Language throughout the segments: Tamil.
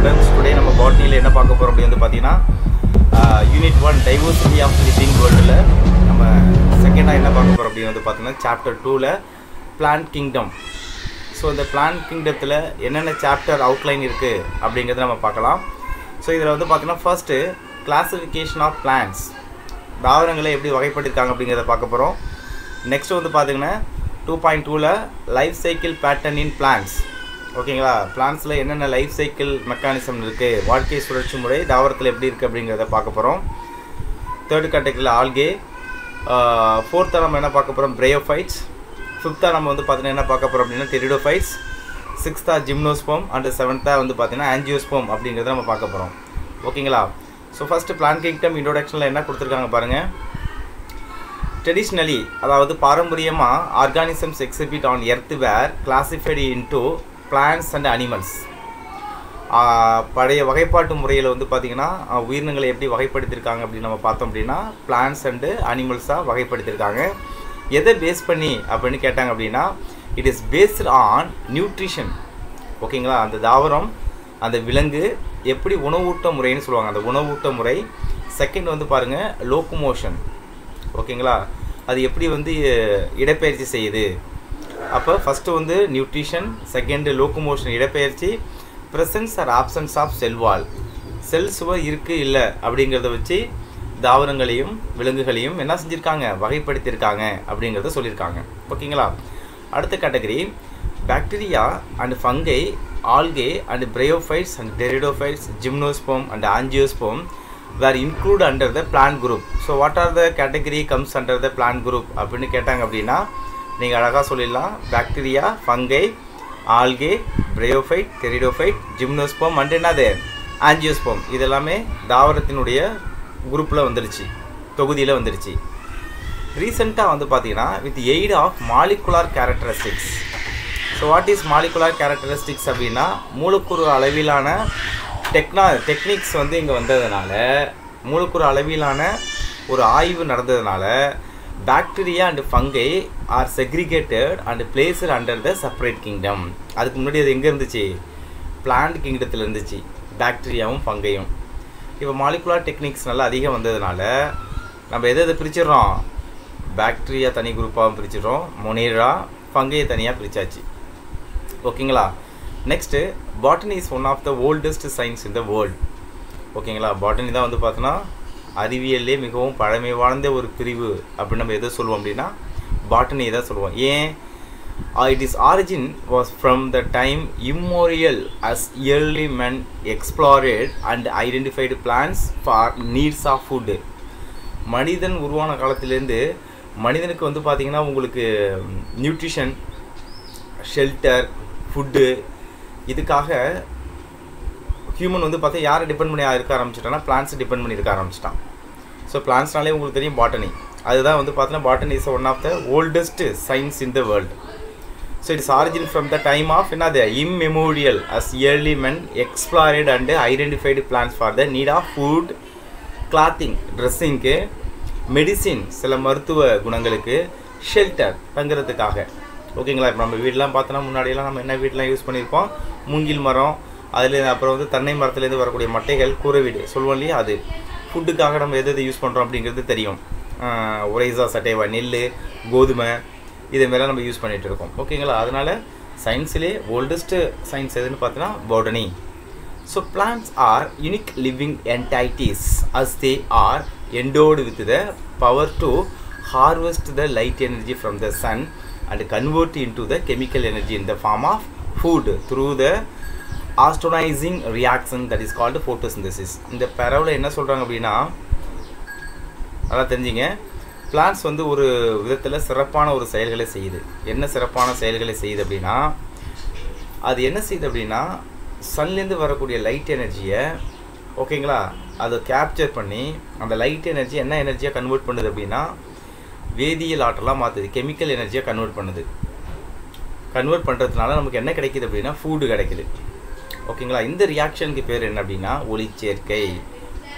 ஸ்டூடெண்ட்ஸ் டுடே நம்ம பாட்னியில் என்ன பார்க்க போகிறோம் அப்படி வந்து பார்த்தீங்கன்னா unit one diversity of living வேர்ல்டில் நம்ம செகண்டாக என்ன பார்க்க போகிறோம் அப்படின்னு வந்து பார்த்தீங்கன்னா சாப்டர் டூவில் பிளான்ட் கிங்டம் ஸோ இந்த பிளான்ட் கிங்டத்தில் என்னென்ன சாப்டர் அவுட்லைன் இருக்குது அப்படிங்கிறத நம்ம பார்க்கலாம். ஸோ இதில் வந்து பார்த்தீங்கன்னா ஃபர்ஸ்ட்டு கிளாசிஃபிகேஷன் ஆஃப் பிளான்ஸ் தாவரங்களை எப்படி வகைப்படுத்திருக்காங்க அப்படிங்கிறத பார்க்க போகிறோம் நெக்ஸ்ட் வந்து பார்த்திங்கன்னா டூ பாயிண்ட் டூவில் life cycle pattern in plants ஓகேங்களா? பிளான்ஸில் என்னென்ன லைஃப் சைக்கிள் மெக்கானிசம் இருக்குது வாழ்க்கை சுழற்சி முறை தாவரத்தில் எப்படி இருக்குது அப்படிங்கிறத பார்க்க போகிறோம் தேர்டு கேட்டகரியில் ஆல்கே. ஃபோர்த்தாக நம்ம என்ன பார்க்க போகிறோம் பிரேயோஃபைட்ஸ் ஃபிஃப்த்தாக நம்ம வந்து பார்த்தீங்கன்னா என்ன பார்க்க போகிறோம் அப்படின்னா? டெரிடோஃபைட்ஸ் சிக்ஸ்த்தாக ஜிம்னோஸ்போம் அண்ட் செவன்த்தாக வந்து பார்த்தீங்கன்னா ஆன்ஜியோஸ்போம் அப்படிங்கிறத நம்ம பார்க்க போகிறோம் ஓகேங்களா? ஸோ ஃபஸ்ட்டு பிளான் கிங்டம் இன்ட்ரோடக்ஷனில் என்ன கொடுத்துருக்காங்க பாருங்கள் ட்ரெடிஷ்னலி அதாவது பாரம்பரியமாக organisms exhibit on earth were classified into plants and animals பழைய வகைப்பாட்டு முறையில் வந்து பார்த்திங்கன்னா உயிரினங்களை எப்படி வகைப்படுத்தியிருக்காங்க அப்படின்னு நம்ம பார்த்தோம் அப்படின்னா பிளான்ஸ் அண்டு அனிமல்ஸாக வகைப்படுத்தியிருக்காங்க. எதை பேஸ் பண்ணி அப்படின்னு கேட்டாங்க அப்படின்னா it is based on nutrition ஓகேங்களா? அந்த தாவரம் அந்த விலங்கு எப்படி உணவூட்ட முறைன்னு சொல்லுவாங்க. அந்த உணவூட்ட முறை. செகண்ட் வந்து பாருங்கள் லோக்குமோஷன் ஓகேங்களா? அது எப்படி வந்து இடப்பெயர்ச்சி செய்யுது? அப்போ ஃபஸ்ட்டு வந்து நியூட்ரிஷன் செகண்டு லோக்குமோஷன் இடப்பெயர்ச்சி presence or absence of cell wall cell சுவர் இருக்குது இல்லை அப்படிங்கிறத வச்சு தாவரங்களையும் விலங்குகளையும் என்ன செஞ்சுருக்காங்க? வகைப்படுத்தியிருக்காங்க அப்படிங்கிறத சொல்லியிருக்காங்க ஓகேங்களா? அடுத்த category bacteria and fungi algae and bryophytes and pteridophytes gymnosperm and angiosperm were include under the plant group so what are the category comes under the plant group அப்படின்னு கேட்டாங்க அப்படின்னா நீங்கள் அழகாக சொல்லிடலாம். Bacteria fungi algae bryophyte pteridophyte gymnosperm and என்னது? ஆஞ்சியோஸ்போம் இதெல்லாமே தாவரத்தினுடைய குரூப்பில் வந்துருச்சு. தொகுதியில் வந்துருச்சு. ரீசெண்டாக வந்து பார்த்தீங்கன்னா with aid of molecular characteristics so what is molecular characteristics அப்படின்னா மூலக்கூறு அளவிலான டெக்னா டெக்னிக்ஸ் வந்து இங்கே வந்ததுனால மூலக்கூறு அளவிலான ஒரு ஆய்வு நடந்ததுனால bacteria and fungi are segregated and placed under the separate kingdom அதுக்கு முன்னாடி அது எங்கே இருந்துச்சு? பிளான்ட் கிங்டத்தில் இருந்துச்சு. பாக்டீரியாவும் ஃபங்கையும் இப்போ மாலிகுலார் டெக்னிக்ஸ் நல்லா அதிகம் வந்ததுனால நம்ம எதை எதை பிரிச்சிடுறோம்? பாக்டீரியா தனி குரூப்பாகவும் பிரிச்சிடுறோம். மொனேரா ஃபங்கையை தனியாக பிரித்தாச்சு ஓகேங்களா? Next botany is one of the oldest science in the world ஓகேங்களா? பாட்டனி தான் வந்து பார்த்தோன்னா அறிவியல்லே மிகவும் பழமை வாழ்ந்த ஒரு பிரிவு அப்படின்னு நம்ம எதை சொல்லுவோம் அப்படின்னா பாட்டனி தான் சொல்லுவோம். ஏன்? It is origin was from the time immemorial as early men explored and identified plants for needs of food மனிதன் உருவான காலத்திலேருந்து மனிதனுக்கு வந்து பார்த்திங்கன்னா உங்களுக்கு நியூட்ரிஷன் ஷெல்டர் ஃபுட்டு இதுக்காக ஹியூமன் வந்து பார்த்தா யாரை டிபெண்ட் பண்ணி இருக்க ஆரம்பிச்சிட்டான்னா பிளான்ஸை டிபெண்ட் பண்ணி இருக்க ஆரம்பிச்சிட்டான். ஸோ பிளான்ஸ்னாலே உங்களுக்கு தெரியும் பாட்டனி அதுதான் வந்து பார்த்தீங்கன்னா botany is one of the oldest science in the world so its origin from the time of என்னது? Immemorial as early men explored and identified plants for the need of food clothing ட்ரெஸ்ஸிங்க்கு medicine சில மருத்துவ குணங்களுக்கு ஷெல்டர் தங்குறதுக்காக. ஓகேங்களா இப்போ நம்ம வீடெலாம் பார்த்தோன்னா முன்னாடியெல்லாம் நம்ம என்ன வீடெலாம் யூஸ் பண்ணியிருப்போம்? மூங்கில் மரம் அதில் அப்புறம் வந்து தென்னை மரத்துலேருந்து வரக்கூடிய மட்டைகள் கூரை வீடு சொல்லுவோம் இல்லையா? அது ஃபுட்டுக்காக நம்ம எது எது யூஸ் பண்ணுறோம் அப்படிங்கிறது தெரியும். உரைசா சட்டைவா நெல் கோதுமை இதேமாரிலாம் நம்ம யூஸ் பண்ணிகிட்டு இருக்கோம். ஓகேங்களா அதனால் சயின்ஸ்லேயே ஓல்டஸ்ட்டு சயின்ஸ் எதுன்னு பார்த்தோன்னா botany so plants are unique living entities as they are endowed with the power to harvest the light energy from the sun and convert into the chemical energy in the form of food through the ஆஸ்ட்ரோனைசிங் reaction that is called photosynthesis இந்த பரவலை என்ன சொல்கிறாங்க அப்படின்னா நல்லா தெரிஞ்சுங்க. பிளான்ஸ் வந்து ஒரு விதத்தில் சிறப்பான ஒரு செயல்களை செய்யுது. என்ன சிறப்பான செயல்களை செய்யுது அப்படின்னா அது என்ன செய்யுது அப்படின்னா சன்லேருந்து வரக்கூடிய லைட் எனர்ஜியை ஓகேங்களா அதை கேப்சர் பண்ணி அந்த லைட் எனர்ஜி என்ன எனர்ஜியாக கன்வெர்ட் பண்ணுது அப்படின்னா வேதியியல் ஆற்றலாக மாற்றுது கெமிக்கல் எனர்ஜியாக கன்வெர்ட் பண்ணுது. கன்வெர்ட் பண்ணுறதுனால நமக்கு என்ன கிடைக்கிது அப்படின்னா ஃபுட்டு கிடைக்கிது. ஓகேங்களா? இந்த ரியாக்ஷனுக்கு பேர் என்ன அப்படின்னா ஒளிச்சேர்க்கை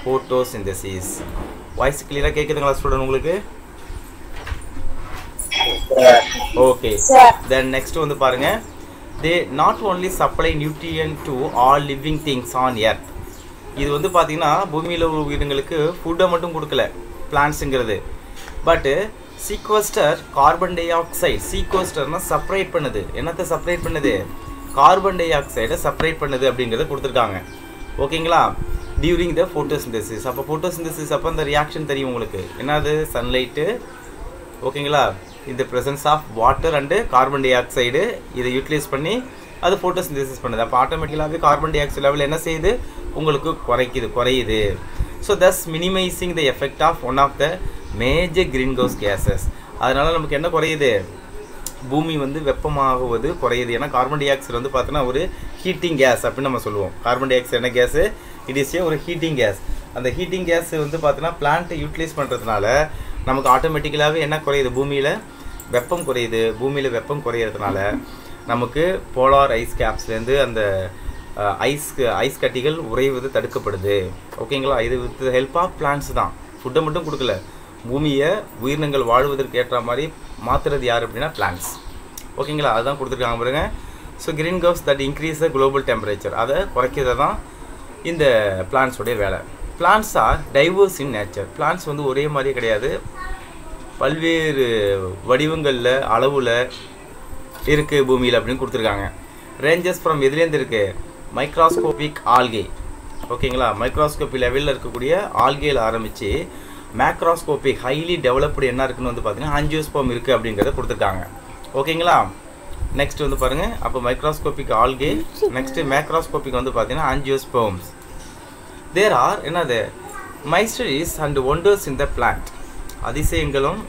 ஃபோட்டோசிந்தசிஸ் வாய்ஸ் கிளியராக கேட்குதுங்களா ஸ்டூடெண்ட் உங்களுக்கு? ஓகே தென் நெக்ஸ்ட் வந்து பாருங்க. They not only supply nutrient to all living things on earth இது வந்து பார்த்தீங்கன்னா பூமியில் உள்ள உயிரினங்களுக்கு ஃபுட்டை மட்டும் கொடுக்கல பிளான்ஸுங்கிறது but sequester carbon dioxide சீக்வஸ்டர்னா செப்பரேட் பண்ணுது. என்னத்தை செப்பரேட் பண்ணுது? கார்பன் டை ஆக்சைடை செப்பரேட் பண்ணுது அப்படிங்கிறத கொடுத்துருக்காங்க. ஓகேங்களா டியூரிங் த ஃபோட்டோசிந்தசிஸ் அப்போ ஃபோட்டோசிந்தசிஸ் அப்போ அந்த ரியாக்ஷன் தெரியும் உங்களுக்கு. என்னது? சன்லைட்டு ஓகேங்களா இந்த presence of water and carbon dioxide இதை யூட்டிலைஸ் பண்ணி அது ஃபோட்டோசிந்தசிஸ் பண்ணுது. அப்போ ஆட்டோமேட்டிக்கலாகவே கார்பன் டை ஆக்சைடு லெவல் என்ன செய்யுது? உங்களுக்கு குறைக்குது குறையுது. So thus minimising the effect of one of the major greenhouse gases அதனால் நமக்கு என்ன குறையுது? பூமி வந்து வெப்பமாகுவது குறையுது. ஏன்னா கார்பன் டை ஆக்சைடு வந்து பார்த்தோன்னா ஒரு ஹீட்டிங் கேஸ் அப்படின்னு நம்ம சொல்லுவோம். கார்பன் டை ஆக்சைடு என்ன கேஸு இட் இஸ் ஏ ஒரு ஹீட்டிங் கேஸ் அந்த ஹீட்டிங் கேஸ் வந்து பார்த்தோன்னா பிளான்ட்டை யூட்டிலைஸ் பண்ணுறதுனால நமக்கு ஆட்டோமேட்டிக்கலாகவே என்ன குறையுது? பூமியில் வெப்பம் குறையுது. பூமியில் வெப்பம் குறையிறதுனால நமக்கு போலார் ஐஸ் கேப்ஸ்லேருந்து அந்த ஐஸ் ஐஸ் கட்டிகள் உறைவது தடுக்கப்படுது. ஓகேங்களா இது வித் ஹெல்ப் ஆஃப் பிளான்ஸ் தான். ஃபுட்டை மட்டும் கொடுக்கல. பூமியை உயிரினங்கள் வாழ்வதற்கு ஏற்ற மாதிரி மாற்றுறது யார் அப்படின்னா பிளான்ஸ் ஓகேங்களா அதுதான் கொடுத்துருக்காங்க பாருங்க. So greenhouse that increase the global temperature அதை குறைக்கிறது தான் இந்த பிளான்ஸோடைய வேலை. Plants are diverse in nature plants வந்து ஒரே மாதிரியே கிடையாது. பல்வேறு வடிவங்களில் அளவில் இருக்குது பூமியில் அப்படின்னு கொடுத்துருக்காங்க. ரேஞ்சஸ் ஃப்ரம் எதுலேருந்து இருக்குது மைக்ராஸ்கோபிக் ஆல்கே ஓகேங்களா மைக்ராஸ்கோபி லெவலில் இருக்கக்கூடிய ஆல்கேயில் ஆரம்பித்து மேக்ராஸ்கோபிக் ஹைலி டெவலப்டு என்ன இருக்குன்னு வந்து பார்த்தீங்கன்னா ஆஞ்சியோஸ்போம் இருக்குது அப்படிங்கிறத கொடுத்துருக்காங்க. ஓகேங்களா நெக்ஸ்ட் வந்து பாருங்கள் அப்போ மைக்ராஸ்கோபிக் ஆல்கே நெக்ஸ்ட்டு மேக்ராஸ்கோபிக் வந்து பார்த்தீங்கன்னா ஆஞ்சியோஸ்போம்ஸ் தேர் ஆர் என்னது? Mysteries and wonders in the plant அதிசயங்களும்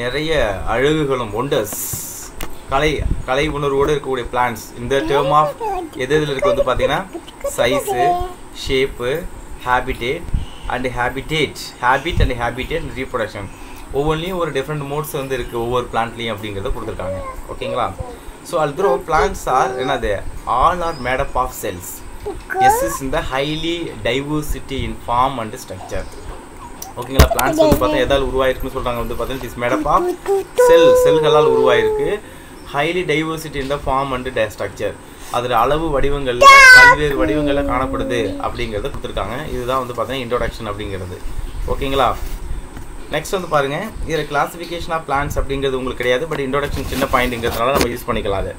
நிறைய அழகுகளும் ஒண்டர்ஸ் கலை கலை உணர்வோடு இருக்கக்கூடிய பிளான்ஸ் இந்த டேர்ம் ஆஃப் எது எதில் இருக்கு வந்து பார்த்தீங்கன்னா? Size shape habitat and habitat habit and habitat reproduction ஒவ்வொன்றிலையும் ஒரு டிஃப்ரெண்ட் மோட்ஸ் வந்து இருக்குது ஒவ்வொரு பிளான்ட்லேயும் அப்படிங்கிறத கொடுத்துருக்காங்க. ஓகேங்களா ஸோ அல்த்ரோ பிளான்ட்ஸ் ஆர் என்னது? All are made up of cells S is இந்த highly diversity in form and structure ஓகேங்களா பிளான்ஸ் வந்து பார்த்தா எதால் உருவாயிருக்குன்னு சொல்கிறாங்க வந்து பார்த்தீங்கன்னா it is made up of cell செல்களால் உருவாயிருக்கு. ஹைலி டைவர்சிட்டி இந்த ஃபார்ம் அண்ட் ஸ்ட்ரக்சர் அதில் அளவு வடிவங்களில் பல்வேறு வடிவங்களில் காணப்படுது அப்படிங்கிறத கொடுத்துருக்காங்க. இதுதான் வந்து பார்த்தீங்கன்னா இன்ட்ரோடக்ஷன் அப்படிங்கிறது. ஓகேங்களா நெக்ஸ்ட் வந்து பாருங்கள் இதில் கிளாசிஃபிகேஷன் ஆஃப் பிளான்ஸ் அப்படிங்கிறது உங்களுக்கு கிடையாது. பட் இன்ட்ரோடக்ஷன் சின்ன பாயிண்ட்ங்கிறதுனால நம்ம யூஸ் பண்ணிக்கலாம் அதை.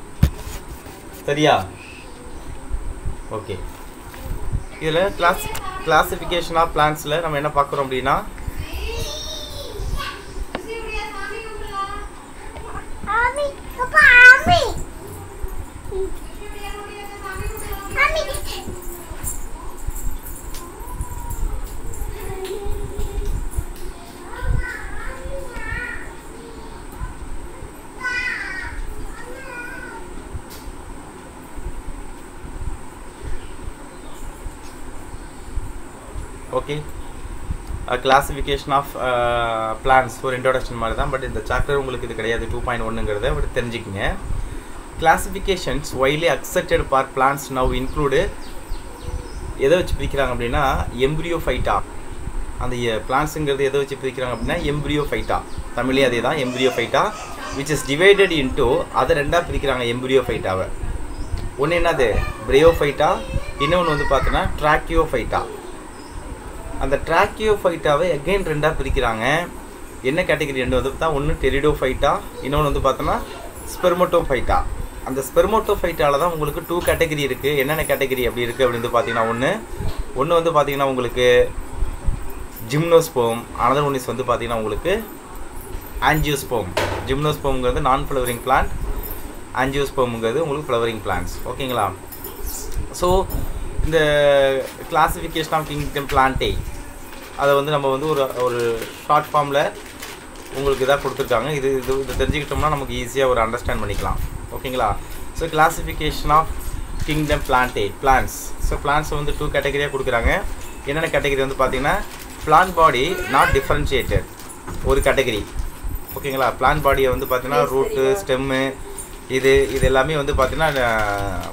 சரியா? ஓகே இதில் கிளாஸ் கிளாசிஃபிகேஷன் ஆஃப் பிளான்ஸில் நம்ம என்ன பார்க்குறோம் அப்படின்னா okay Papa, Ami. Ami. Of plants ஒரு இன்ட்ரோடக்ஷன் மாதிரி தான் பட் இந்த சாப்டர் உங்களுக்கு இது கிடையாது டூ பாயிண்ட் ஒன்றுங்கிறத but தெரிஞ்சுக்கிங்க classifications widely accepted for plants now include எதை வச்சு பிரிக்கிறாங்க அப்படின்னா எம்ப்ரியோ ஃபைட்டா அந்த பிளான்ஸுங்கிறது எதை வச்சு பிரிக்கிறாங்க அப்படின்னா எம்ப்ரியோ ஃபைட்டா தமிழே அதே தான் embryophyta which is divided into அதை ரெண்டாக பிரிக்கிறாங்க எம்ப்ரியோ ஃபைட்டாவை ஒன்று என்னது? பிரேயோஃபைட்டா இன்னொன்று வந்து பார்த்தோன்னா ட்ராக்கியோஃபைட்டா அந்த ட்ராக்கியோஃபைட்டாவை அகைன் ரெண்டாக பிரிக்கிறாங்க. என்ன கேட்டகரி ரெண்டு வந்து பார்த்தா ஒன்று டெரிடோஃபைட்டா இன்னொன்று வந்து பார்த்தோன்னா ஸ்பெர்மோட்டோஃபைட்டா அந்த ஸ்பெர்மோட்டோஃபைட்டால தான் உங்களுக்கு டூ கேட்டகரி இருக்குது என்னென்ன கேட்டகரி அப்படி இருக்குது அப்படின்னு வந்து பார்த்தீங்கன்னா ஒன்று ஒன்று வந்து பார்த்தீங்கன்னா உங்களுக்கு ஜிம்னோஸ்போம் அனதர் ஒன் இஸ் வந்து பார்த்தீங்கன்னா உங்களுக்கு ஆன்ஜியோஸ்போம் ஜிம்னோஸ்போம்ங்கிறது நான் ஃப்ளவரிங் பிளான்ட் ஆன்ஜியோஸ்போம்ங்கிறது உங்களுக்கு ஃப்ளவரிங் பிளான்ட்ஸ் ஓகேங்களா ஸோ இந்த கிளாஸிஃபிகேஷன் ஆஃப் கிங்டம் பிளான்ட்டே அதை வந்து நம்ம வந்து ஒரு ஒரு ஷார்ட் ஃபார்மில் உங்களுக்கு இதாக கொடுத்துருக்காங்க. இது இது இதை தெரிஞ்சுக்கிட்டோம்னா நமக்கு ஈஸியாக ஒரு அண்டர்ஸ்டாண்ட் பண்ணிக்கலாம். ஓகேங்களா? So classification of kingdom plantae plants so பிளான்ஸை வந்து டூ கேட்டகரியாக கொடுக்குறாங்க. என்னென்ன கேட்டகரி வந்து பார்த்தீங்கன்னா பிளான் பாடி நாட் டிஃப்ரென்ஷியேட்டட் ஒரு கேட்டகரி ஓகேங்களா? பிளான் பாடியை வந்து பார்த்தீங்கன்னா ரூட்டு ஸ்டெம்மு இது இது எல்லாமே வந்து பார்த்தீங்கன்னா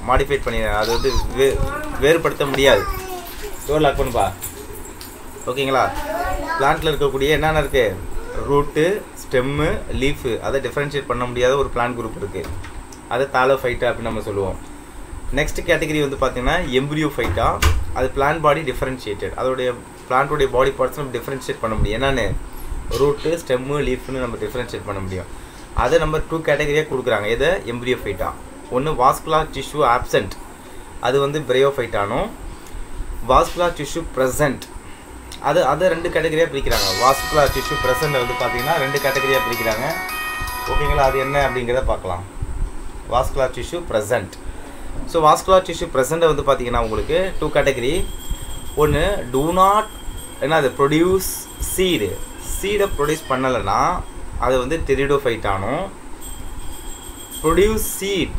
மாடிஃபைட் பண்ணி அது வந்து வே வேறுபடுத்த முடியாது. டோர் லாக் பண்ணுப்பா. ஓகேங்களா? பிளான்ட்டில் இருக்கக்கூடிய என்னென்ன இருக்குது ரூட்டு ஸ்டெம்மு லீஃபு அதை டிஃப்ரென்ஷியேட் பண்ண முடியாத ஒரு பிளான் குரூப் இருக்குது அது தாலோஃபைட்டா அப்படின்னு நம்ம சொல்லுவோம். நெக்ஸ்ட் கேட்டகரி வந்து பார்த்தீங்கன்னா எம்ப்ரியோ ஃபைட்டா அது பிளான் பாடி டிஃப்ரென்ஷியேட்டட் அதோடைய பிளான்ட்டோடைய பாடி பார்ட்ஸ் நம்ம டிஃப்ரென்ஷியேட் பண்ண முடியும். என்னென்னு? ரூட்டு ஸ்டெம்மு லீஃப்னு நம்ம டிஃப்ரென்ஷியேட் பண்ண முடியும். அதை நம்ம டூ கேட்டகரியாக கொடுக்குறாங்க. எதை? எம்ப்ரியோ ஃபைட்டா ஒன்று வாஸ்குலார் டிஷ்யூ ஆப்சண்ட் அது வந்து பிரயோஃபைட்டானும் வாஸ்குலார் டிஷ்யூ ப்ரெசன்ட் அது அதை ரெண்டு கேட்டகரியாக பிரிக்கிறாங்க. வாஸ்குலார் டிஷ்யூ ப்ரெசன்ட் வந்து பார்த்தீங்கன்னா ரெண்டு கேட்டகரியாக பிரிக்கிறாங்க. ஓகேங்களா அது என்ன அப்படிங்கிறத பார்க்கலாம். Vascular tissue present so vascular tissue ப்ரெசண்ட்டை வந்து பார்த்தீங்கன்னா உங்களுக்கு டூ கேட்டகரி ஒன்று டூ நாட் என்ன அது ப்ரொடியூஸ் சீடு சீடை ப்ரொடியூஸ் பண்ணலைன்னா அது வந்து டெரிடோஃபைட் ஆனும். ப்ரொடியூஸ் சீட்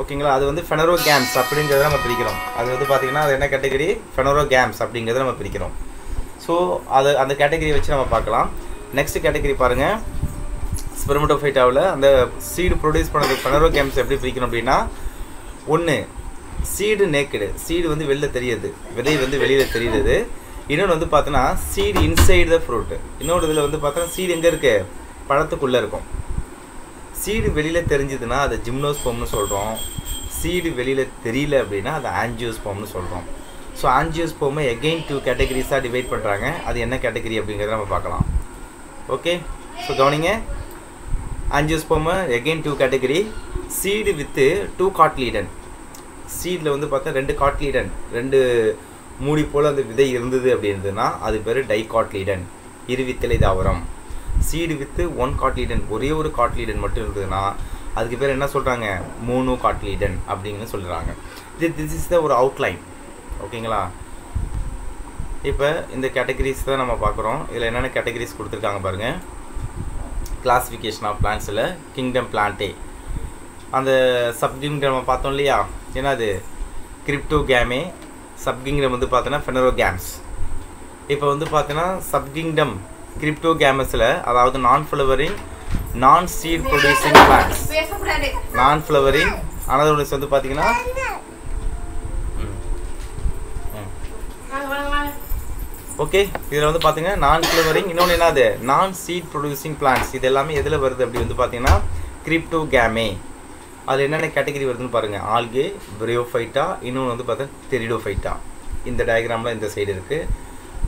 ஓகேங்களா? அது வந்து ஃபெனரோ கேம்ஸ் அப்படிங்கிறத நம்ம பிரிக்கிறோம். அது வந்து பார்த்தீங்கன்னா அது என்ன கேட்டகரி ஃபெனரோ கேம்ஸ் அப்படிங்கிறத நம்ம பிரிக்கிறோம். ஸோ அது அந்த கேட்டகரி வச்சு நம்ம பார்க்கலாம். நெக்ஸ்ட் கேட்டகரி பாருங்கள் ஸ்பெர்மட்டோஃபைட்டாவில் அந்த சீடு ப்ரொடியூஸ் பண்ணது ஃபெனரோ கேம்ஸ் எப்படி பிரிக்கணும் அப்படின்னா ஒன்று சீடு நேக்கடு சீடு வந்து வெளில தெரியுது விதை வந்து வெளியில் தெரியுது. இன்னொன்று வந்து பார்த்தோன்னா சீடு இன்சைடு த ஃப்ரூட்டு இன்னொரு இதில் வந்து பார்த்தோன்னா சீடு எங்கே இருக்குது பழத்துக்குள்ளே இருக்கும். சீடு வெளியில் தெரிஞ்சதுன்னா அதை ஜிம்னோஸ்போம்னு சொல்கிறோம் சீடு வெளியில் தெரியல அப்படின்னா அதை ஆன்ஜியோஸ்போம்னு சொல்கிறோம் ஸோ ஆன்ஜியோஸ்போமை எகெயின் டூ கேட்டகரிஸாக டிவைட் பண்ணுறாங்க அது என்ன கேட்டகரி அப்படிங்கிறத நம்ம பார்க்கலாம். ஓகே ஸோ கவனிங்க. ஆன்ஜியோஸ்போமை again two category seed with two cotyledon சீடில் வந்து பார்த்தா ரெண்டு காட்லீடன் ரெண்டு மூடி போல் அந்த விதை இருந்தது அப்படின்றதுன்னா அது பேர் டைகாட்லீடன் இருவித்தலை தாவரம். சீடு வித்து ஒன் காட்லீடன் ஒரே ஒரு காட்லீடன் மட்டும் இருந்ததுன்னா அதுக்கு பேர் என்ன சொல்கிறாங்க மூணு காட்லீடன் அப்படின்னு சொல்கிறாங்க இது திஸ் இஸ் த ஒரு அவுட்லைன் ஓகேங்களா இப்போ இந்த கேட்டகரிஸ் தான் நம்ம பார்க்குறோம். இதில் என்னென்ன கேட்டகரிஸ் கொடுத்துருக்காங்க பாருங்கள் கிளாஸிஃபிகேஷன் ஆஃப் பிளான்ஸில் கிங்டம் பிளான்ட்டே அந்த சப்கிங்டம் பார்த்தோம் இல்லையா? என்னது? கிரிப்டோ கேமே சப்கிங்டம் வந்து பார்த்தோன்னா ஃபெனரோ கேம்ஸ் இப்போ வந்து பார்த்தோன்னா சப்கிங்டம் கிரிப்டோ கேமஸில் அதாவது non flowering non seed producing plants non flowering another வந்து பார்த்தீங்கன்னா ஓகே இதில் வந்து பார்த்தீங்கன்னா நான் ஃப்ளவரிங் இன்னொன்று என்னது? நான் சீட் ப்ரொடியூசிங் பிளான்ஸ் இது எல்லாமே எதில் வருது அப்படி வந்து பார்த்தீங்கன்னா கிரிப்டோ கேமே அதில் என்னென்ன கேட்டகரி வருதுன்னு பாருங்கள் ஆல்கே பிரியோஃபைட்டா இன்னொன்று வந்து பார்த்தா தெரிடோஃபைட்டா இந்த டயக்ராமில் இந்த சைடு இருக்குது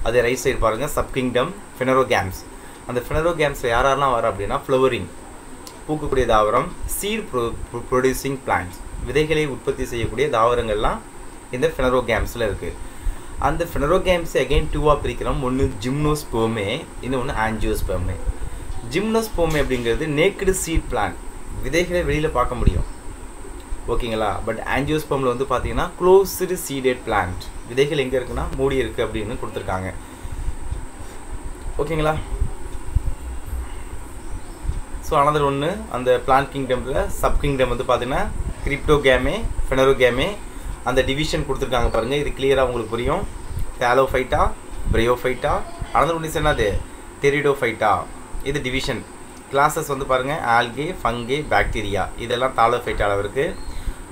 அது ரைட் சைடு பாருங்கள் சப் கிங்டம் ஃபினரோ கேம்ஸ் அந்த ஃபினரோ கேம்ஸில் யார் யாரெல்லாம் வர அப்படின்னா ஃப்ளவரிங் பூக்கக்கூடிய தாவரம் சீட் ப்ரொ ப்ரொடியூசிங் பிளான்ட்ஸ் விதைகளை உற்பத்தி செய்யக்கூடிய தாவரங்கள்லாம் இந்த ஃபினரோ கேம்ஸில் இருக்குது அந்த ஃபினரோ கேம்ஸ் அகைன் டூவாக பிரிக்கிறோம். ஒன்று ஜிம்னோஸ்போமே இன்னொன்று ஆன்ஜியோஸ்போமே ஜிம்னோஸ்போமே அப்படிங்கிறது நேக்கடு சீட் பிளான் விதைகளை வெளியில் பார்க்க முடியும். ஓகேங்களா? பட் ஆன்ஜியோஸ்போமில் வந்து பார்த்தீங்கன்னா க்ளோஸ்டு சீடட் பிளான்ட் விதைகள் எங்கே இருக்குன்னா மூடி இருக்குது அப்படின்னு கொடுத்துருக்காங்க. ஓகேங்களா? ஸோ அனதர் ஒன்று அந்த பிளான்ட் கிங்டமில் சப் கிங்டம் வந்து பார்த்தீங்கன்னா கிரிப்டோ கேமே ஃபெனரோ கேமே அந்த டிவிஷன் கொடுத்துருக்காங்க பாருங்கள் இது கிளியராக உங்களுக்கு புரியும். தேலோஃபைட்டா பிரையோஃபைட்டா அனதர் ஒன்று என்னது தெரிடோஃபைட்டா இது டிவிஷன் கிளாஸஸ் வந்து பாருங்கள் ஆல்கே ஃபங்கே பாக்டீரியா இதெல்லாம் தாலோஃபைட்டாவில் இருக்குது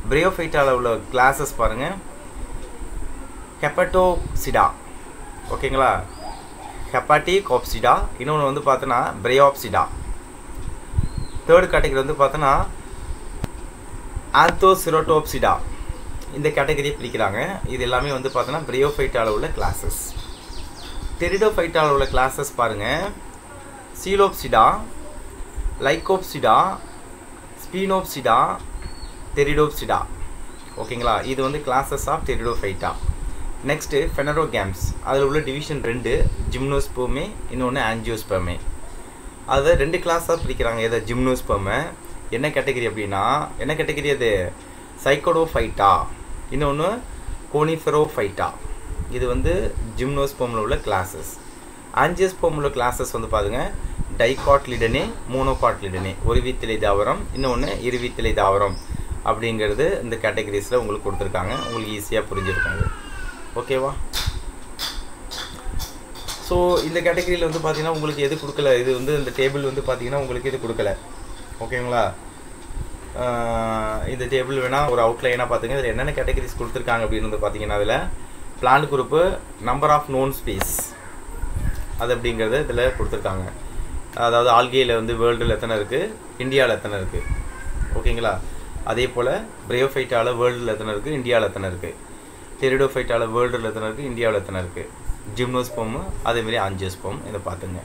பிரையோஃபைட்டாவில் உள்ள கிளாஸஸ் பாருங்கள் ஹெப்பட்டோசிடா ஓகேங்களா ஹெப்பாட்டிகோப்சிடா இன்னொன்று வந்து பார்த்தோன்னா பிரையோப்சிடா தேர்ட் கேட்டகரி வந்து பார்த்தோன்னா ஆந்தோசிரோட்டோப்சிடா இந்த கேட்டகரியை பிரிக்கிறாங்க. இது எல்லாமே வந்து பார்த்தோன்னா பிரியோஃபைட்டால் உள்ள கிளாஸஸ் டெரிடோஃபைட்டால் உள்ள கிளாஸஸ் பாருங்கள் சீலோப்சிடா லைகோப்சிடா ஸ்பீனோப்சிடா டெரிடோப்சிடா ஓகேங்களா இது வந்து classes of pteridophyta next phanerogams அதில் உள்ள டிவிஷன் ரெண்டு ஜிம்னோஸ்போமே இன்னொன்று ஆன்ஜியோஸ்போமே அதை ரெண்டு கிளாஸாக பிரிக்கிறாங்க. எதை? ஜிம்னோஸ்போமை என்ன கேட்டகரி அப்படின்னா என்ன கேட்டகரி அது? சைக்கோடோஃபைட்டா இன்னொன்று கோனிஃபெரோஃபைட்டா. இது வந்து ஜிம்னோஸ்போமில் உள்ள கிளாஸஸ் ஆன்ஜியோஸ்போமில் உள்ள கிளாஸஸ் வந்து பாருங்க டைகாட்லிடனே மோனோகாட்லிடனே ஒரு வீத்திலை தாவரம் இன்னொன்று இருவீத்திலை தாவரம் அப்படிங்கிறது இந்த கேட்டகரிஸில் உங்களுக்கு கொடுத்துருக்காங்க. உங்களுக்கு ஈஸியாக புரிஞ்சிருக்காங்க ஓகேவா ஸோ இந்த கேட்டகரியில் வந்து பார்த்தீங்கன்னா உங்களுக்கு எது கொடுக்கல? இது வந்து இந்த டேபிள் வந்து பார்த்தீங்கன்னா உங்களுக்கு இது கொடுக்கல? ஓகேங்களா இந்த டேபிள் வேணால் ஒரு அவுட்லைனாக பார்த்துங்க. இதில் என்னென்ன கேட்டகரிஸ் கொடுத்துருக்காங்க அப்படின்னு வந்து பார்த்தீங்கன்னா அதில் plant group number of known species அது அப்படிங்கிறத இதில் கொடுத்துருக்காங்க. அதாவது ஆல்கேயில் வந்து வேர்ல்டில் எத்தனை இருக்குது இந்தியாவில் எத்தனை இருக்குது ஓகேங்களா அதே போல் பிரயோஃபைட்டால் வேர்ல்டில் எத்தனை இருக்குது இந்தியாவில் எத்தனை இருக்குது டெரிடோஃபைட்டால் வேர்ல்டில் எத்தனை இருக்குது இந்தியாவில் எத்தனை இருக்குது ஜிம்னோஸ்போமு அதேமாரி ஆஞ்சியோஸ்போம் இதை பார்த்துங்க.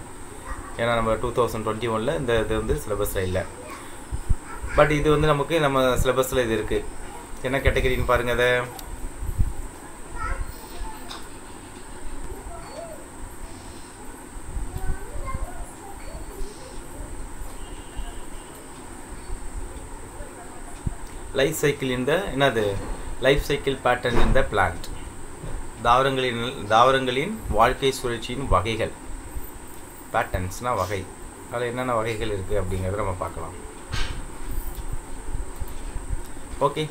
ஏன்னா நம்ம டூ தௌசண்ட் டுவெண்ட்டி ஒனில் இந்த இது வந்து சிலபஸில் இல்லை. பட் இது வந்து நமக்கு நம்ம சிலபஸில் இது இருக்குது என்ன கேட்டகரின்னு பாருங்கள் அதை. லைஃப் சைக்கிள் இந்த என்னது? லைஃப் சைக்கிள் பேட்டர்ன் இந்த பிளான்ட் தாவரங்களின் தாவரங்களின் வாழ்க்கை சுழற்சியின் வகைகள். பேட்டர்ன்ஸ்னால் வகை. அதில் என்னென்ன வகைகள் இருக்குது அப்படிங்கிறத நம்ம பார்க்கலாம். Okay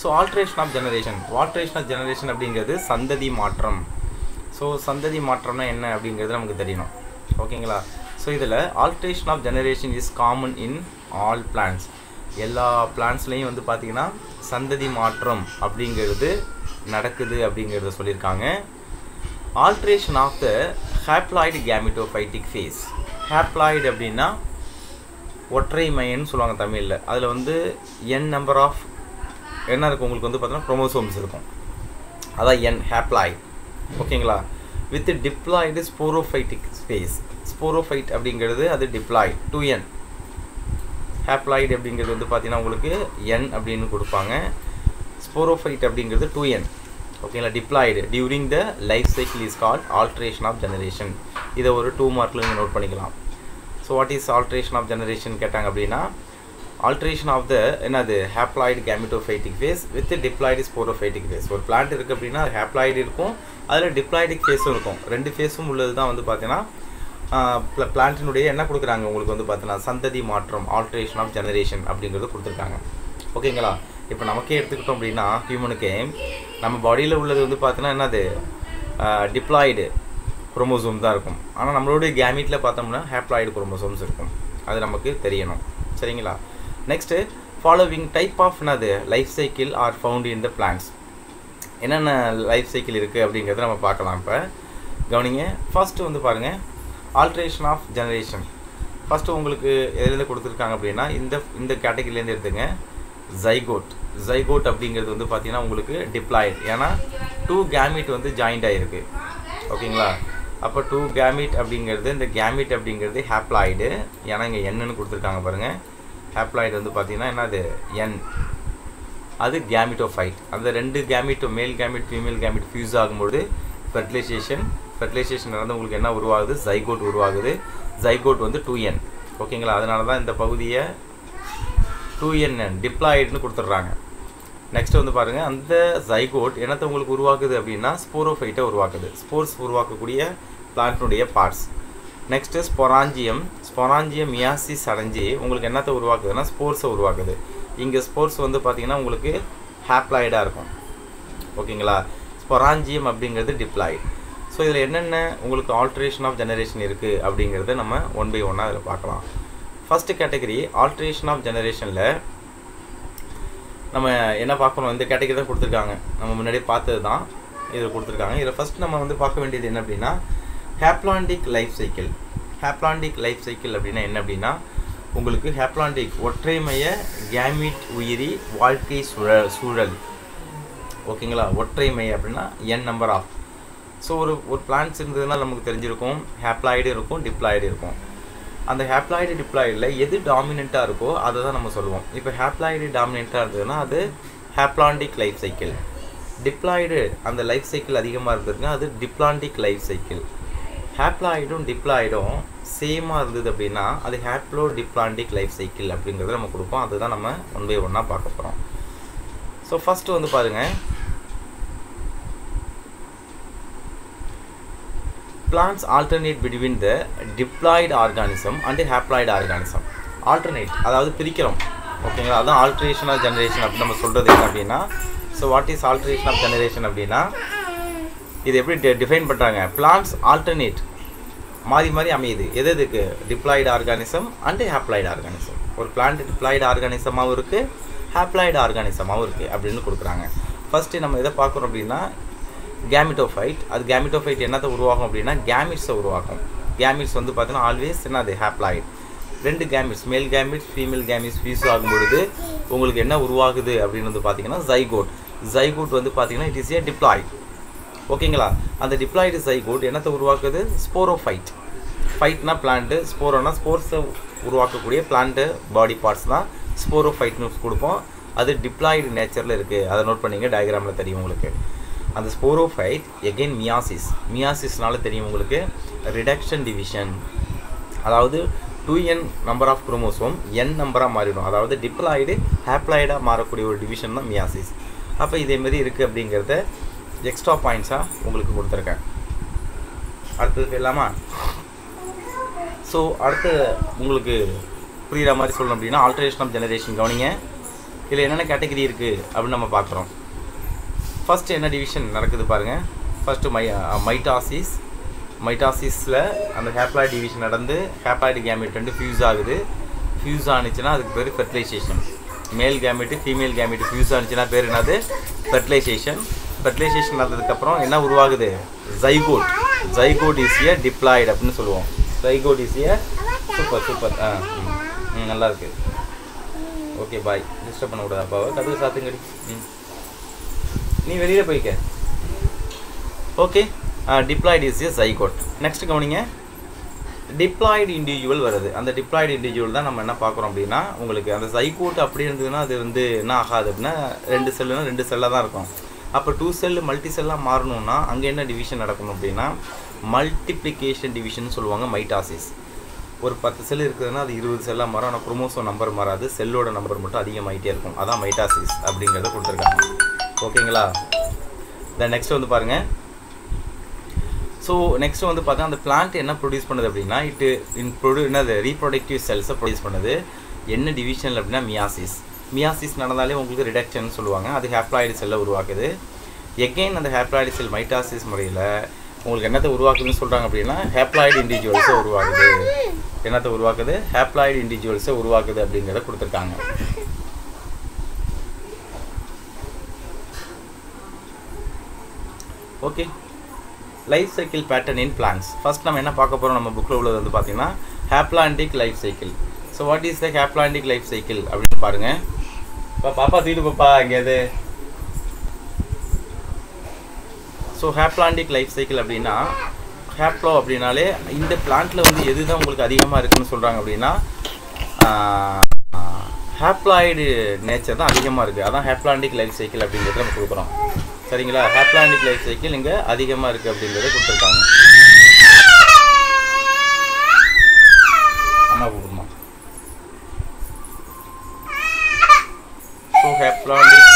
so alternation of generation alternation of generation அப்படிங்கிறது சந்ததி மாற்றம். ஸோ சந்ததி மாற்றம்னா என்ன அப்படிங்கிறது நமக்கு தெரியணும். ஓகேங்களா ஸோ இதில் alternation of generation is common in all plants எல்லா பிளான்ஸ்லேயும் வந்து பார்த்திங்கன்னா சந்ததி மாற்றம் அப்படிங்கிறது நடக்குது அப்படிங்கிறத சொல்லியிருக்காங்க. Alternation of the haploid gametophytic phase haploid அப்படின்னா ஒற்றை மையன்னு சொல்லுவாங்க தமிழில். அதில் வந்து என் நம்பர் ஆஃப் என்ன இருக்கும் உங்களுக்கு வந்து பார்த்தீங்கன்னா குரோமோசோம்ஸ் இருக்கும். அதான் என் ஹேப்ளாய்ட் ஓகேங்களா? With diploid sporophytic phase sporophyte அப்படிங்கிறது அது டிப்ளாய்ட் டூ என் ஹேப்ளாய்டு அப்படிங்கிறது வந்து பார்த்தீங்கன்னா உங்களுக்கு என் அப்படின்னு கொடுப்பாங்க. ஸ்போரோஃபைட் அப்படிங்கிறது டூ என் ஓகேங்களா? Diploid during the life cycle is called alternation of generation இதை ஒரு டூ மார்க்கில் நீங்கள் நோட் பண்ணிக்கலாம். So what is alternation of generation கேட்டாங்க அப்படின்னா ஆல்ட்ரேஷன் ஆஃப் த என்னது haploid gametophytic phase with diploid sporophytic phase ஒரு பிளான்ட் இருக்குது அப்படின்னா ஹேப்ளாய்டு இருக்கும் அதில் டிப்ளாய்டிக் ஃபேஸும் இருக்கும். ரெண்டு ஃபேஸும் உள்ளது தான் வந்து பார்த்தீங்கன்னா பிளான்ட்டினுடைய என்ன கொடுக்குறாங்க உங்களுக்கு வந்து பார்த்தீங்கன்னா சந்ததி மாற்றம் ஆல்ட்ரேஷன் ஆஃப் ஜெனரேஷன் அப்படிங்கிறது கொடுத்துருக்காங்க. ஓகேங்களா இப்போ நமக்கே எடுத்துக்கிட்டோம் அப்படின்னா ஹியூமனுக்கு நம்ம பாடியில் உள்ளது வந்து பார்த்தீங்கன்னா என்னது? டிப்ளாய்டு குரோமோசோம் தான் இருக்கும். ஆனால் நம்மளுடைய கேமிட்டில் பார்த்தோம்னா ஹேப்ளாய்டு குரோமோசோம்ஸ் இருக்கும். அது நமக்கு தெரியணும். சரிங்களா? நெக்ஸ்ட்டு ஃபாலோவிங் டைப் ஆஃப் என்னது? Life cycle are found in the plants என்னென்ன லைஃப் சைக்கிள் இருக்குது அப்படிங்கிறத நம்ம பார்க்கலாம் இப்போ. கவனிங்க. ஃபஸ்ட்டு வந்து பாருங்கள் ஆல்ட்ரேஷன் ஆஃப் ஜெனரேஷன் ஃபஸ்ட்டு உங்களுக்கு எதுலேருந்து கொடுத்துருக்காங்க அப்படின்னா இந்த இந்த கேட்டகிரிலேருந்து எடுத்துங்க. ஜைகோட் ஜைகோட் அப்படிங்கிறது வந்து பார்த்தீங்கன்னா உங்களுக்கு டிப்ளாய்டு ஏன்னா டூ கேமிட் வந்து ஜாயிண்ட் ஆகிருக்கு ஓகேங்களா? அப்போ டூ கேமிட் அப்படிங்கிறது இந்த கேமிட் அப்படிங்கிறது ஹேப்ளாய்டு ஏன்னா இங்கே என்னன்னு கொடுத்துருக்காங்க பாருங்கள் ஹேப்ளாய்டு வந்து பார்த்தீங்கன்னா என்னது? என் அது கேமிட்டோஃபைட் அந்த ரெண்டு gamete male gamete female gamete fuse ஆகும்போது ஃபெர்டிலைசேஷன் ஃபெர்டிலைசேஷன் நடந்து உங்களுக்கு என்ன உருவாகுது? ஜைகோட் உருவாகுது. ஜைகோட் வந்து டூ என் ஓகேங்களா அதனால தான் இந்த பகுதியை டூ என் டிப்ளாய்டுன்னு கொடுத்துட்றாங்க. நெக்ஸ்ட் வந்து பாருங்கள் அந்த ஜைகோட் என்னத்தை உங்களுக்கு உருவாக்குது அப்படின்னா ஸ்போரோஃபைட்டை உருவாக்குது. ஸ்போர்ஸ் உருவாக்கக்கூடிய பிளான்ட்னுடைய parts next sporangium sporangium meiosis அடைஞ்சு உங்களுக்கு என்னத்தை உருவாக்குதுன்னா ஸ்போர்ட்ஸை உருவாக்குது. இங்கே ஸ்போர்ட்ஸ் வந்து பார்த்திங்கன்னா உங்களுக்கு ஹேப்ளாய்டாக இருக்கும். ஓகேங்களா? ஸ்பொராஞ்சியம் அப்படிங்கிறது டிப்ளாய்ட் ஸோ இதில் என்னென்ன உங்களுக்கு ஆல்ட்ரேஷன் ஆஃப் ஜெனரேஷன் இருக்குது அப்படிங்கிறத நம்ம ஒன் பை ஒன்னாக அதில் பார்க்கலாம். ஃபஸ்ட்டு கேட்டகரி ஆல்ட்ரேஷன் ஆஃப் ஜெனரேஷனில் நம்ம என்ன பார்க்கணும்? இந்த கேட்டகரி தான் கொடுத்துருக்காங்க. நம்ம முன்னாடி பார்த்தது தான் இதில் கொடுத்துருக்காங்க. இதில் ஃபஸ்ட் நம்ம வந்து பார்க்க வேண்டியது என்ன அப்படின்னா haplontic life cycle haplontic life cycle அப்படின்னா என்ன அப்படின்னா உங்களுக்கு ஹேப்லாண்டிக் ஒற்றைமைய கேமிட் உயிரி வாழ்க்கை சூழல் சூழல். ஓகேங்களா? ஒற்றைமை அப்படின்னா என் நம்பர் ஆஃப் ஸோ ஒரு ஒரு பிளான்ஸ் இருந்ததுன்னா நமக்கு தெரிஞ்சிருக்கும். ஹேப்ளாய்டு இருக்கும் டிப்ளாய்டு இருக்கும். அந்த ஹேப்ளாய்டு டிப்ளாய்டில் எது டாமினெண்ட்டாக இருக்கோ அதை தான் நம்ம சொல்லுவோம். இப்போ ஹேப்ளாய்டு டாமினெண்ட்டாக இருந்ததுன்னா அது ஹேப்லாண்டிக் லைஃப் சைக்கிள் டிப்ளாய்டு அந்த லைஃப் சைக்கிள் அதிகமாக இருந்ததுன்னா அது டிப்ளாண்டிக் லைஃப் சைக்கிள் ஹேப்ளாய்டும் டிப்ளாய்டும் சேமாக இருந்தது அப்படின்னா அது ஹேப்ளோ டிப்ளாண்டிக் லைஃப் சைக்கிள் அப்படிங்கிறத நம்ம கொடுப்போம். அதுதான் நம்ம ஒன் பை ஒன்னாக பார்க்க போகிறோம் ஸோ ஃபஸ்ட்டு வந்து பாருங்கள் plants alternate between the diploid organism and the haploid organism. Alternate அதாவது பிரிக்கிறோம். ஓகேங்களா அதான் ஆல்ட்ரேஷன் ஆஃப் ஜெனரேஷன் அப்படின்னு நம்ம சொல்கிறது என்ன அப்படின்னா so what is alternation of generation அப்படின்னா இது எப்படி டிஃபைன் பண்ணுறாங்க பிளான்ஸ் ஆல்டர்னேட் மாறி மாறி அமையுது. எது எதுக்கு? Diploid organism and haploid organism ஒரு பிளான்ட் டிப்ளாய்டு ஆர்கானிசமாகவும் இருக்குது ஹேப்ளாய்டு ஆர்கானிசமாகவும் இருக்குது அப்படின்னு கொடுக்குறாங்க. ஃபஸ்ட்டு நம்ம எதை பார்க்குறோம் அப்படின்னா கேமிட்டோஃபைட் அது கேமிட்டோஃபைட் என்னத்தை உருவாகும் அப்படின்னா கேமிட்ஸை உருவாக்கும். கேமிட்ஸ் வந்து பார்த்தீங்கன்னா ஆல்வேஸ் என்னது? ஹேப்ளாய்டு ரெண்டு gametes male gametes female gametes fuse ஆகும்பொழுது உங்களுக்கு என்ன உருவாகுது அப்படின்னு வந்து பார்த்தீங்கன்னா ஜைகோட் ஜைகோட் வந்து பார்த்தீங்கன்னா இட் இஸ் ஏ டிப்ளாய்ட் ஓகேங்களா? அந்த டிப்ளாய்டு சைகோட் என்னத்தை உருவாக்குது? ஸ்போரோஃபைட் ஃபைட்னா பிளான்ட்டு ஸ்போரோனா ஸ்போர்ட்ஸை உருவாக்கக்கூடிய பிளான்ட்டு பாடி பார்ட்ஸ் தான் ஸ்போரோஃபைட்னு கொடுப்போம். அது டிப்ளாய்டு நேச்சரில் இருக்குது அதை நோட் பண்ணிங்க டயக்ராமில் தெரியும் உங்களுக்கு. அந்த ஸ்போரோஃபைட் எகெயின் மியாசிஸ் மியாசிஸ்னால தெரியும் உங்களுக்கு. ரிடக்ஷன் டிவிஷன் அதாவது two n number of chromosome n நம்பராக மாறிடும். அதாவது டிப்ளாய்டு ஹேப்ளாய்டாக மாறக்கூடிய ஒரு டிவிஷன் தான் மியாசிஸ் அப்போ இதேமாரி இருக்குது அப்படிங்கிறத எக்ஸ்ட்ரா பாயிண்ட்ஸாக உங்களுக்கு கொடுத்துருக்கேன். அடுத்தது போயிடலாமா ஸோ அடுத்து உங்களுக்கு புரிகிற மாதிரி சொல்லணும் அப்படின்னா ஆல்ட்ரேஷன் ஆஃப் ஜெனரேஷன் கவனிங்க. இதில் என்னென்ன கேட்டகரி இருக்குது அப்படின்னு நம்ம பார்க்குறோம். ஃபஸ்ட்டு என்ன டிவிஷன் நடக்குது பாருங்கள் ஃபஸ்ட்டு மை மைட்டாசிஸ் மைட்டாசிஸில் அந்த ஹேப்ளாய்டு டிவிஷன் நடந்து ஹேப்ளாய்டு கேமிட் ரெண்டு ஃபியூஸ் ஆகுது. ஃபியூஸ் ஆனிச்சுன்னா அதுக்கு பேர் ஃபெர்டிலைசேஷன் மேல் கேமிட்டு ஃபீமேல் கேமிட்டு ஃபியூஸ் ஆனிச்சுன்னா பேர் என்னது? ஃபெர்டிலைசேஷன் ஃபெர்டிலைசேஷன் நடந்ததுக்கப்புறம் என்ன உருவாகுது? ஜைகோட் ஜைகோட் இஸ் டிப்ளாய்டு அப்படின்னு சொல்லுவோம். ஜைகோட் இஸ் சூப்பர் சூப்பர் ஆ ம். ம் நல்லா இருக்கு. ஓகே பாய் டிஸ்டர்ப் பண்ணக்கூடாது அப்பாவை. கதவு சாத்துங்கடி ம். நீ வெளியில் போய்க்க. Okay diploid is a zygote next கவனிங்க. டிப்ளாய்டு இண்டிவிஜுவல் வருது. அந்த டிப்ளாய்டு இண்டிவிஜுவல் தான் நம்ம என்ன பார்க்குறோம் அப்படின்னா உங்களுக்கு அந்த சைகோட் அப்படி இருந்ததுன்னா அது வந்து என்ன ஆகாது அப்படின்னா ரெண்டு செல்லுனா ரெண்டு செல்லாக தான் இருக்கும். அப்போ டூ செல்லு மல்டி செல்லாக மாறணும்னா அங்கே என்ன டிவிஷன் நடக்கணும் அப்படின்னா மல்டிப்ளிகேஷன் டிவிஷன் சொல்லுவாங்க மைட்டாசிஸ் ஒரு பத்து செல் இருக்குதுன்னா அது இருபது செல்லாக மாறும். ஆனால் குரோமோசோ நம்பர் மாறாது. செல்லோட நம்பர் மட்டும் அதிகமாகிட்டே இருக்கும். அதான் மைட்டாசிஸ் அப்படிங்கிறத கொடுத்துருக்காங்க. ஓகேங்களா? தென் நெக்ஸ்ட் வந்து பாருங்கள் ஸோ நெக்ஸ்ட் வந்து பார்த்தா அந்த பிளான்ட் என்ன ப்ரொடியூஸ் பண்ணுது அப்படின்னா இட்டு இன் ப்ரொடியூ என்னது ரீப்ரொடக்டிவ் செல்ஸை ப்ரொடியூஸ் பண்ணுது. என்ன டிவிஷனில் அப்படின்னா மியாசிஸ் மியாசிஸ் நடந்தாலே உங்களுக்கு ரிடக்ஷன் சொல்லுவாங்க. அது ஹேப்ளாய்டு செல்லை உருவாக்குது. எகெயின் அந்த ஹேப்ளாய்டு செல் மைட்டாசிஸ் முறையில் உங்களுக்கு என்னத்தை உருவாக்குதுன்னு சொல்கிறாங்க அப்படின்னா ஹேப்ளாய்டு இண்டிவிஜுவல்ஸை உருவாக்குது. என்னத்தை உருவாக்குது? ஹேப்ளாய்டு இண்டிவிஜுவல்ஸை உருவாக்குது அப்படிங்கிறத கொடுத்துருக்காங்க. Okay life cycle pattern in plants first நம்ம என்ன பார்க்க போகிறோம் நம்ம புக்கில் உள்ளது வந்து பார்த்தீங்கன்னா haplontic life cycle so what is the haplontic life cycle அப்படின்னு பாருங்க. இப்போ பாப்பா தூக்கிட்டு பாப்பா எங்கேயாவது ஸோ ஹேப்லாண்டிக் லைஃப் சைக்கிள் அப்படின்னா ஹேப்லோ அப்படின்னாலே இந்த பிளான்ட்டில் வந்து எது தான் உங்களுக்கு அதிகமாக இருக்குன்னு சொல்கிறாங்க அப்படின்னா ஹேப்ளாய்டு நேச்சர் தான் அதிகமாக இருக்குது அதான் ஹேப்லாண்டிக் லைஃப் சைக்கிள் அப்படிங்கிறத நம்ம கொடுக்குறோம். சரிங்களா? ஹேப்லாண்டிக் லைஃப் சைக்கிள் இங்கே அதிகமாக இருக்குது அப்படிங்கிறத கொடுத்துருக்காங்க அம்மா கூப்பிடுமா ஸோ ஹேப்லாண்டிக்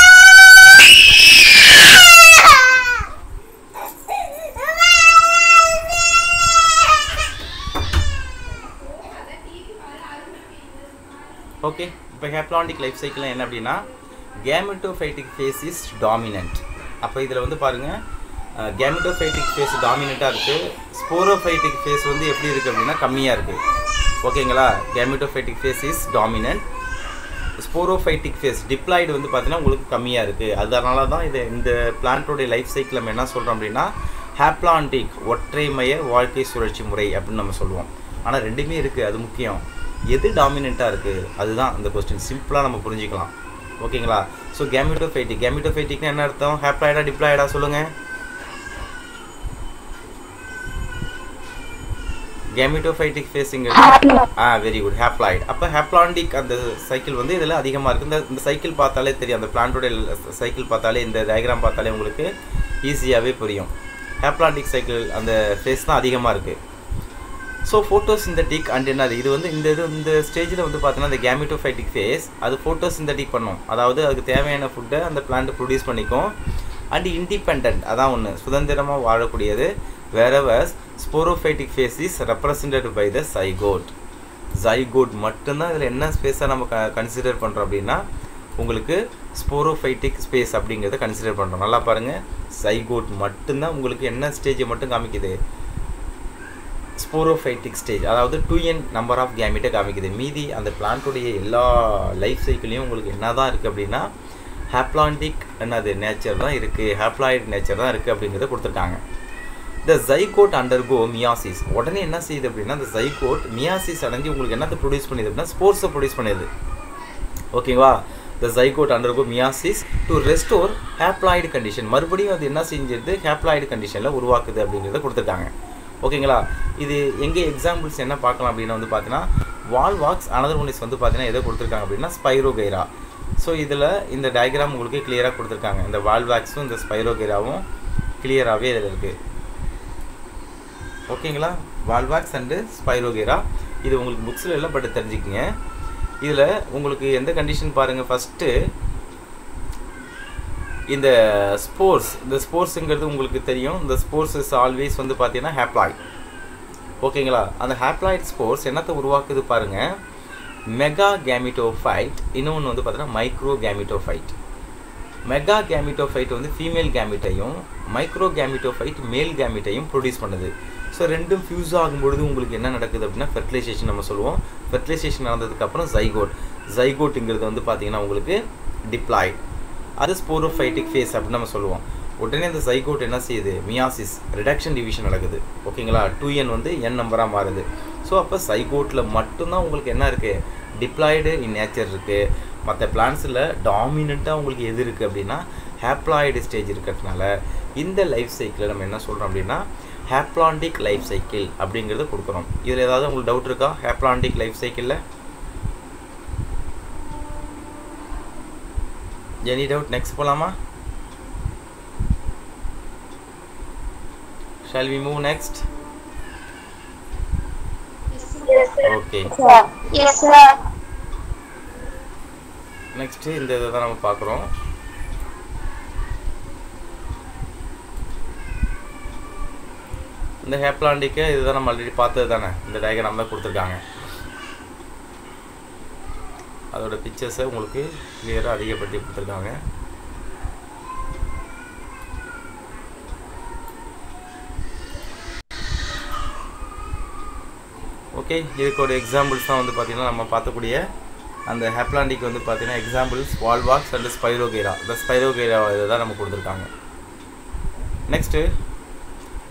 ஓகே இப்போ ஹெப்லாண்டிக் லைஃப் சைக்கிள் என்ன அப்படின்னா கேமெட்டோஃபைட்டிக் ஃபேஸ் இஸ் டாமினன்ட் அப்போ இதில் வந்து பாருங்கள் கேமெட்டோஃபைட்டிக் ஃபேஸ் டாமினண்ட்டாக இருக்குது ஸ்போரோஃபைட்டிக் ஃபேஸ் வந்து எப்படி இருக்குது அப்படின்னா கம்மியாக இருக்குது ஓகேங்களா? Gametophytic phase is dominant sporophytic phase diploid வந்து பார்த்தீங்கன்னா உங்களுக்கு கம்மியாக இருக்குது அதனால தான் இது இந்த பிளான்ட்டோடைய லைஃப் சைக்கிள் நம்ம என்ன சொல்கிறோம் அப்படின்னா ஹேப்லாண்டிக் ஒற்றைமய வாழ்க்கை சுழற்சி முறை அப்படின்னு நம்ம சொல்லுவோம். ஆனால் ரெண்டுமே இருக்குது அது முக்கியம். எது டாமினண்ட்டாக இருக்குது அதுதான் அந்த கொஸ்டின் சிம்பிளாக நம்ம புரிஞ்சுக்கலாம். ஓகேங்களா ஸோ கேமிட்டோஃபைட்டிக் கேமிட்டோஃபைட்டிக்னா என்ன அர்த்தம்? ஹேப்ளாய்டா டிப்ளாய்டா சொல்லுங்கள் கேமிட்டோஃபைட்டிக் ஃபேஸிங் ஆ வெரி குட் ஹேப்ளாய்டு அப்போ ஹேப்ளாண்டிக் அந்த சைக்கிள் வந்து இதில் அதிகமாக இருக்குது இந்த இந்த சைக்கிள் பார்த்தாலே தெரியும். அந்த பிளான்ட்டோட சைக்கிள் பார்த்தாலே இந்த டயக்ராம் பார்த்தாலே உங்களுக்கு ஈஸியாகவே புரியும். ஹேப்ளாண்டிக் சைக்கிள் அந்த ஃபேஸ் தான் அதிகமாக இருக்குது ஸோ ஃபோட்டோசிந்தட்டிக் அண்ட் என்னது இது வந்து இந்த இது இந்த ஸ்டேஜில் வந்து பார்த்தீங்கன்னா இந்த கேமிட்டோஃபைட்டிக் ஃபேஸ் அது ஃபோட்டோசிந்தட்டிக் பண்ணும். அதாவது அதுக்கு தேவையான ஃபுட்டை அந்த பிளான்ட் ப்ரொடியூஸ் பண்ணிக்கும். அண்ட் இண்டிபெண்ட் அதான் ஒன்று சுதந்திரமாக வாழக்கூடியது. Whereas sporophytic phase is represented by the zygote zygote மட்டும்தான் இதில் என்ன ஸ்பேஸாக நம்ம க கன்சிடர் பண்ணுறோம் அப்படின்னா உங்களுக்கு ஸ்போரோஃபைட்டிக் ஸ்பேஸ் அப்படிங்கிறத கன்சிடர் பண்ணுறோம் நல்லா பாருங்கள் சைகோட் மட்டும்தான் உங்களுக்கு என்ன ஸ்டேஜை மட்டும் காமிக்குது? ஸ்போரோஃபைட்டிக் ஸ்டேஜ் அதாவது டூ என் நம்பர் ஆஃப் கேமிட்டை காமிக்குது. மீதி அந்த பிளான்ட்டுடைய எல்லா லைஃப் சைக்கிளையும் உங்களுக்கு என்ன தான் இருக்குது அப்படின்னா ஹேப்ளாண்டிக் என்னது நேச்சர் தான் இருக்குது ஹேப்ளாய்டு நேச்சர் தான் இருக்குது அப்படிங்கிறத கொடுத்துருக்காங்க. த ஜைகோட் அண்டர்கோ மியாசிஸ் உடனே என்ன செய்யுது அப்படின்னா அந்த ஜைகோட் மியாசிஸ் அடைஞ்சு உங்களுக்கு என்னத்தை ப்ரொடியூஸ் பண்ணுது அப்படின்னா ஸ்போர்ட்ஸை ப்ரொடியூஸ் பண்ணுது. ஓகேவா the zygote undergo meiosis to restore haploid condition மறுபடியும் அது என்ன செஞ்சிருது? ஹேப்ளாய்டு கண்டிஷனில் உருவாக்குது அப்படிங்கிறத கொடுத்துருக்காங்க. ஓகேங்களா? இது எங்கே எக்ஸாம்பிள்ஸ் என்ன பார்க்கலாம் அப்படின்னா வந்து பார்த்தீங்கன்னா வால்வாக்ஸ் அனதர் ஒன்ஸ் வந்து பார்த்தீங்கன்னா எதை கொடுத்துருக்காங்க அப்படின்னா ஸ்பைரோகைரா ஸோ இதில் இந்த டயக்ராம் உங்களுக்கு கிளியராக கொடுத்துருக்காங்க. இந்த வால்வாக்ஸும் இந்த ஸ்பைரோகைராவும் கிளியராகவே இதில் இருக்குது ஓகேங்களா? வால்வாக்ஸ் அண்டு ஸ்பைரோகேரா இது உங்களுக்கு புக்ஸில் இல்லை பட் தெரிஞ்சுக்கிங்க. இதில் உங்களுக்கு எந்த கண்டிஷன் பாருங்கள் ஃபஸ்ட்டு இந்த ஸ்போர்ட்ஸ் இந்த ஸ்போர்ட்ஸுங்கிறது உங்களுக்கு தெரியும். இந்த ஸ்போர்ட்ஸ் இஸ் ஆல்வேஸ் வந்து பார்த்தீங்கன்னா ஹேப்ளாய்ட் ஓகேங்களா? அந்த ஹேப்ளாய்ட் ஸ்போர்ட்ஸ் என்னத்தை உருவாக்குது பாருங்கள் மெகா கேமிட்டோஃபைட் இன்னொன்று வந்து பார்த்தீங்கன்னா மைக்ரோ கேமிட்டோஃபைட் மெகா கேமிட்டோஃபைட் வந்து ஃபீமேல் கேமிட்டையும் மைக்ரோ கேமிட்டோஃபைட் மேல் கேமிட்டையும் ப்ரொடியூஸ் பண்ணுது. ஸோ ரெண்டும் ஃபியூஸ் ஆகும்பொழுது உங்களுக்கு என்ன நடக்குது அப்படின்னா ஃபெர்டிலைசேஷன் நம்ம சொல்லுவோம். ஃபெர்டிலைசேஷன் நடந்ததுக்கப்புறம் ஜைகோட் ஜைகோட்டுங்கிறது வந்து பார்த்தீங்கன்னா உங்களுக்கு டிப்ளாய்ட் அது ஸ்போரோஃபைட்டிக் ஃபேஸ் அப்படின்னு நம்ம சொல்லுவோம். உடனே இந்த சைகோட் என்ன செய்யுது? மியாசிஸ் ரிடக்ஷன் டிவிஷன் நடக்குது. ஓகேங்களா டூ என் வந்து என் நம்பராக மாறுது. ஸோ அப்போ சைகோட்டில் மட்டும்தான் உங்களுக்கு என்ன இருக்குது டிப்ளாய்டு இன் நேச்சர் இருக்குது மற்ற பிளான்ஸில் டாமினண்ட்டாக உங்களுக்கு எது இருக்குது அப்படின்னா ஹேப்ளாய்டு ஸ்டேஜ் இருக்கிறதுனால இந்த லைஃப் சைக்கிளை நம்ம என்ன சொல்கிறோம் அப்படின்னா ஹேப்ளாண்டிக் லைஃப் சைக்கிள் அப்படிங்கிறத கொடுக்குறோம். இதில் ஏதாவது உங்களுக்கு டவுட் இருக்கா? ஹேப்ளாண்டிக் லைஃப் சைக்கிளில் எனி டவுட் நெக்ஸ்ட் போகலாமா shall we move next okay. Next இந்த இதை தான் நம்ம பார்க்குறோம். இந்த ஹேப்லாண்டிக்கு இதுதான் நம்ம ஆல்ரெடி பார்த்தது தானே? இந்த டயக்ராம் தான் கொடுத்துருக்காங்க. அதோட பிக்சர்ஸை உங்களுக்கு கிளியராக அதிகப்படுத்தி கொடுத்துருக்காங்க. ஓகே இதுக்கு ஒரு எக்ஸாம்பிள்ஸ் தான் வந்து பார்த்திங்கன்னா நம்ம பார்த்தக்கூடிய அந்த ஹேப்லாண்டிக் வந்து பார்த்திங்கன்னா எக்ஸாம்பிள்ஸ் வால்வாக்ஸ் அண்ட் ஸ்பைரோகேரா இந்த ஸ்பைரோகேரா இதை தான் நம்ம கொடுத்துருக்காங்க. Next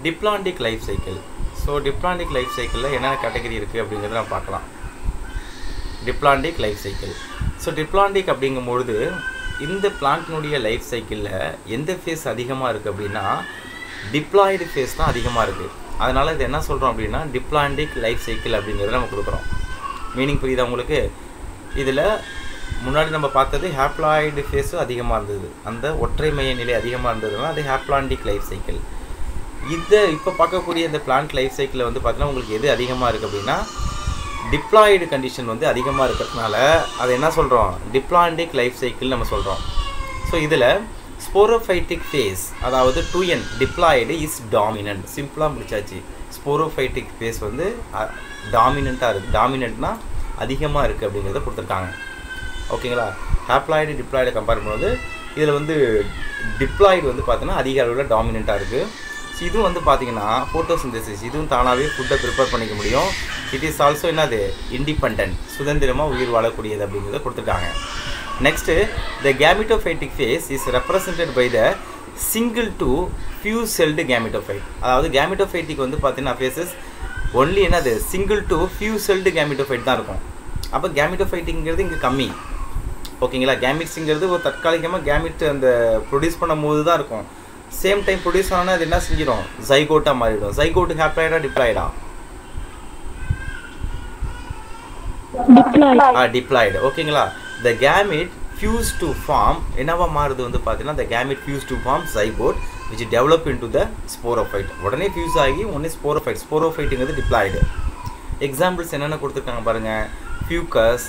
diplontic life cycle so diplontic life சைக்கிளில் என்னென்ன கேட்டகரி இருக்குது அப்படிங்கிறத நம்ம பார்க்கலாம். Diplontic life cycle so diplontic அப்படிங்கும்பொழுது இந்த பிளான்ட்னுடைய லைஃப் சைக்கிளில் எந்த ஃபேஸ் அதிகமாக இருக்குது அப்படின்னா டிப்ளாய்டு ஃபேஸ் தான் அதிகமாக இருக்குது அதனால் இது என்ன சொல்கிறோம் அப்படின்னா டிப்ளாண்டிக் லைஃப் சைக்கிள் அப்படிங்கிறத நம்ம கொடுக்குறோம். மீனிங் புரியுதா உங்களுக்கு? இதில் முன்னாடி நம்ம பார்த்தது ஹேப்ளாய்டு ஃபேஸும் அதிகமாக இருந்தது. அந்த ஒற்றை மைய நிலை அதிகமாக இருந்ததுனால அது ஹேப்ளாண்டிக் லைஃப் சைக்கிள் இதை இப்போ பார்க்கக்கூடிய இந்த பிளான்ட் லைஃப் சைக்கிளில் வந்து பார்த்தீங்கன்னா உங்களுக்கு எது அதிகமாக இருக்குது அப்படின்னா டிப்ளாய்டு கண்டிஷன் வந்து அதிகமாக இருக்கிறதுனால அதை என்ன சொல்கிறோம் டிப்ளாண்டிக் லைஃப் சைக்கிள் நம்ம சொல்கிறோம் ஸோ இதில் ஸ்போரோஃபைட்டிக் ஃபேஸ் அதாவது two n diploid is dominant சிம்பிளாக முடிச்சாச்சு. ஸ்போரோஃபைட்டிக் ஃபேஸ் வந்து டாமினண்ட்டாக இருக்குது டாமினண்ட்னா அதிகமாக இருக்குது அப்படிங்கிறத கொடுத்துருக்காங்க. ஓகேங்களா? ஹேப்ளாய்டு டிப்ளாய்டு கம்பேர் பண்ணும்போது இதில் வந்து டிப்ளாய்டு வந்து பார்த்தோன்னா அதிக அளவில் டாமினண்ட்டாக இருக்குது ஸோ இதுவும் வந்து பார்த்தீங்கன்னா ஃபோட்டோசிந்தசிஸ் இதுவும் தானாகவே ஃபுட்டை ப்ரிப்பேர் பண்ணிக்க முடியும். இட் இஸ் ஆல்சோ என்னது? இண்டிபெண்ட் சுதந்திரமாக உயிர் வாழக்கூடியது அப்படிங்கிறத கொடுத்துருக்காங்க next the gametophytic phase is represented by the single to few celled gametophyte அதாவது கேமிட்டோஃபைட்டிக் வந்து பார்த்தீங்கன்னா ஃபேஸஸ் ஒன்லி என்னது? Single to few celled gametophyte தான் இருக்கும். அப்போ கேமிட்டோஃபைட்டிங்கிறது இங்கே கம்மி. ஓகேங்களா கேமிட்ஸுங்கிறது ஒரு தற்காலிகமாக கேமிட் அந்த ப்ரொடியூஸ் பண்ணும் போது தான் இருக்கும். சேம் டைம் ப்ரொடியூஸ் ஆனால் அது என்ன செஞ்சிடும் ஜைகோட்டாக மாறிடும். ஜைகோட்டு ஹேப்ளாய்டா டிப்ளாய்டா டிப்ளாய்டு ஓகேங்களா the gamete fuse to form என்னவா மாறுது வந்து பார்த்தீங்கன்னா the gamete fuse to form zygote which develop into the sporophyte உடனே ஃபியூஸ் ஆகி ஒன்னே ஸ்போரோஃபைட் ஸ்போரோஃபைட்டுங்கிறது டிப்ளாய்டு எக்ஸாம்பிள்ஸ் என்னென்ன கொடுத்துருக்காங்க பாருங்கள் ஃபியூக்கஸ்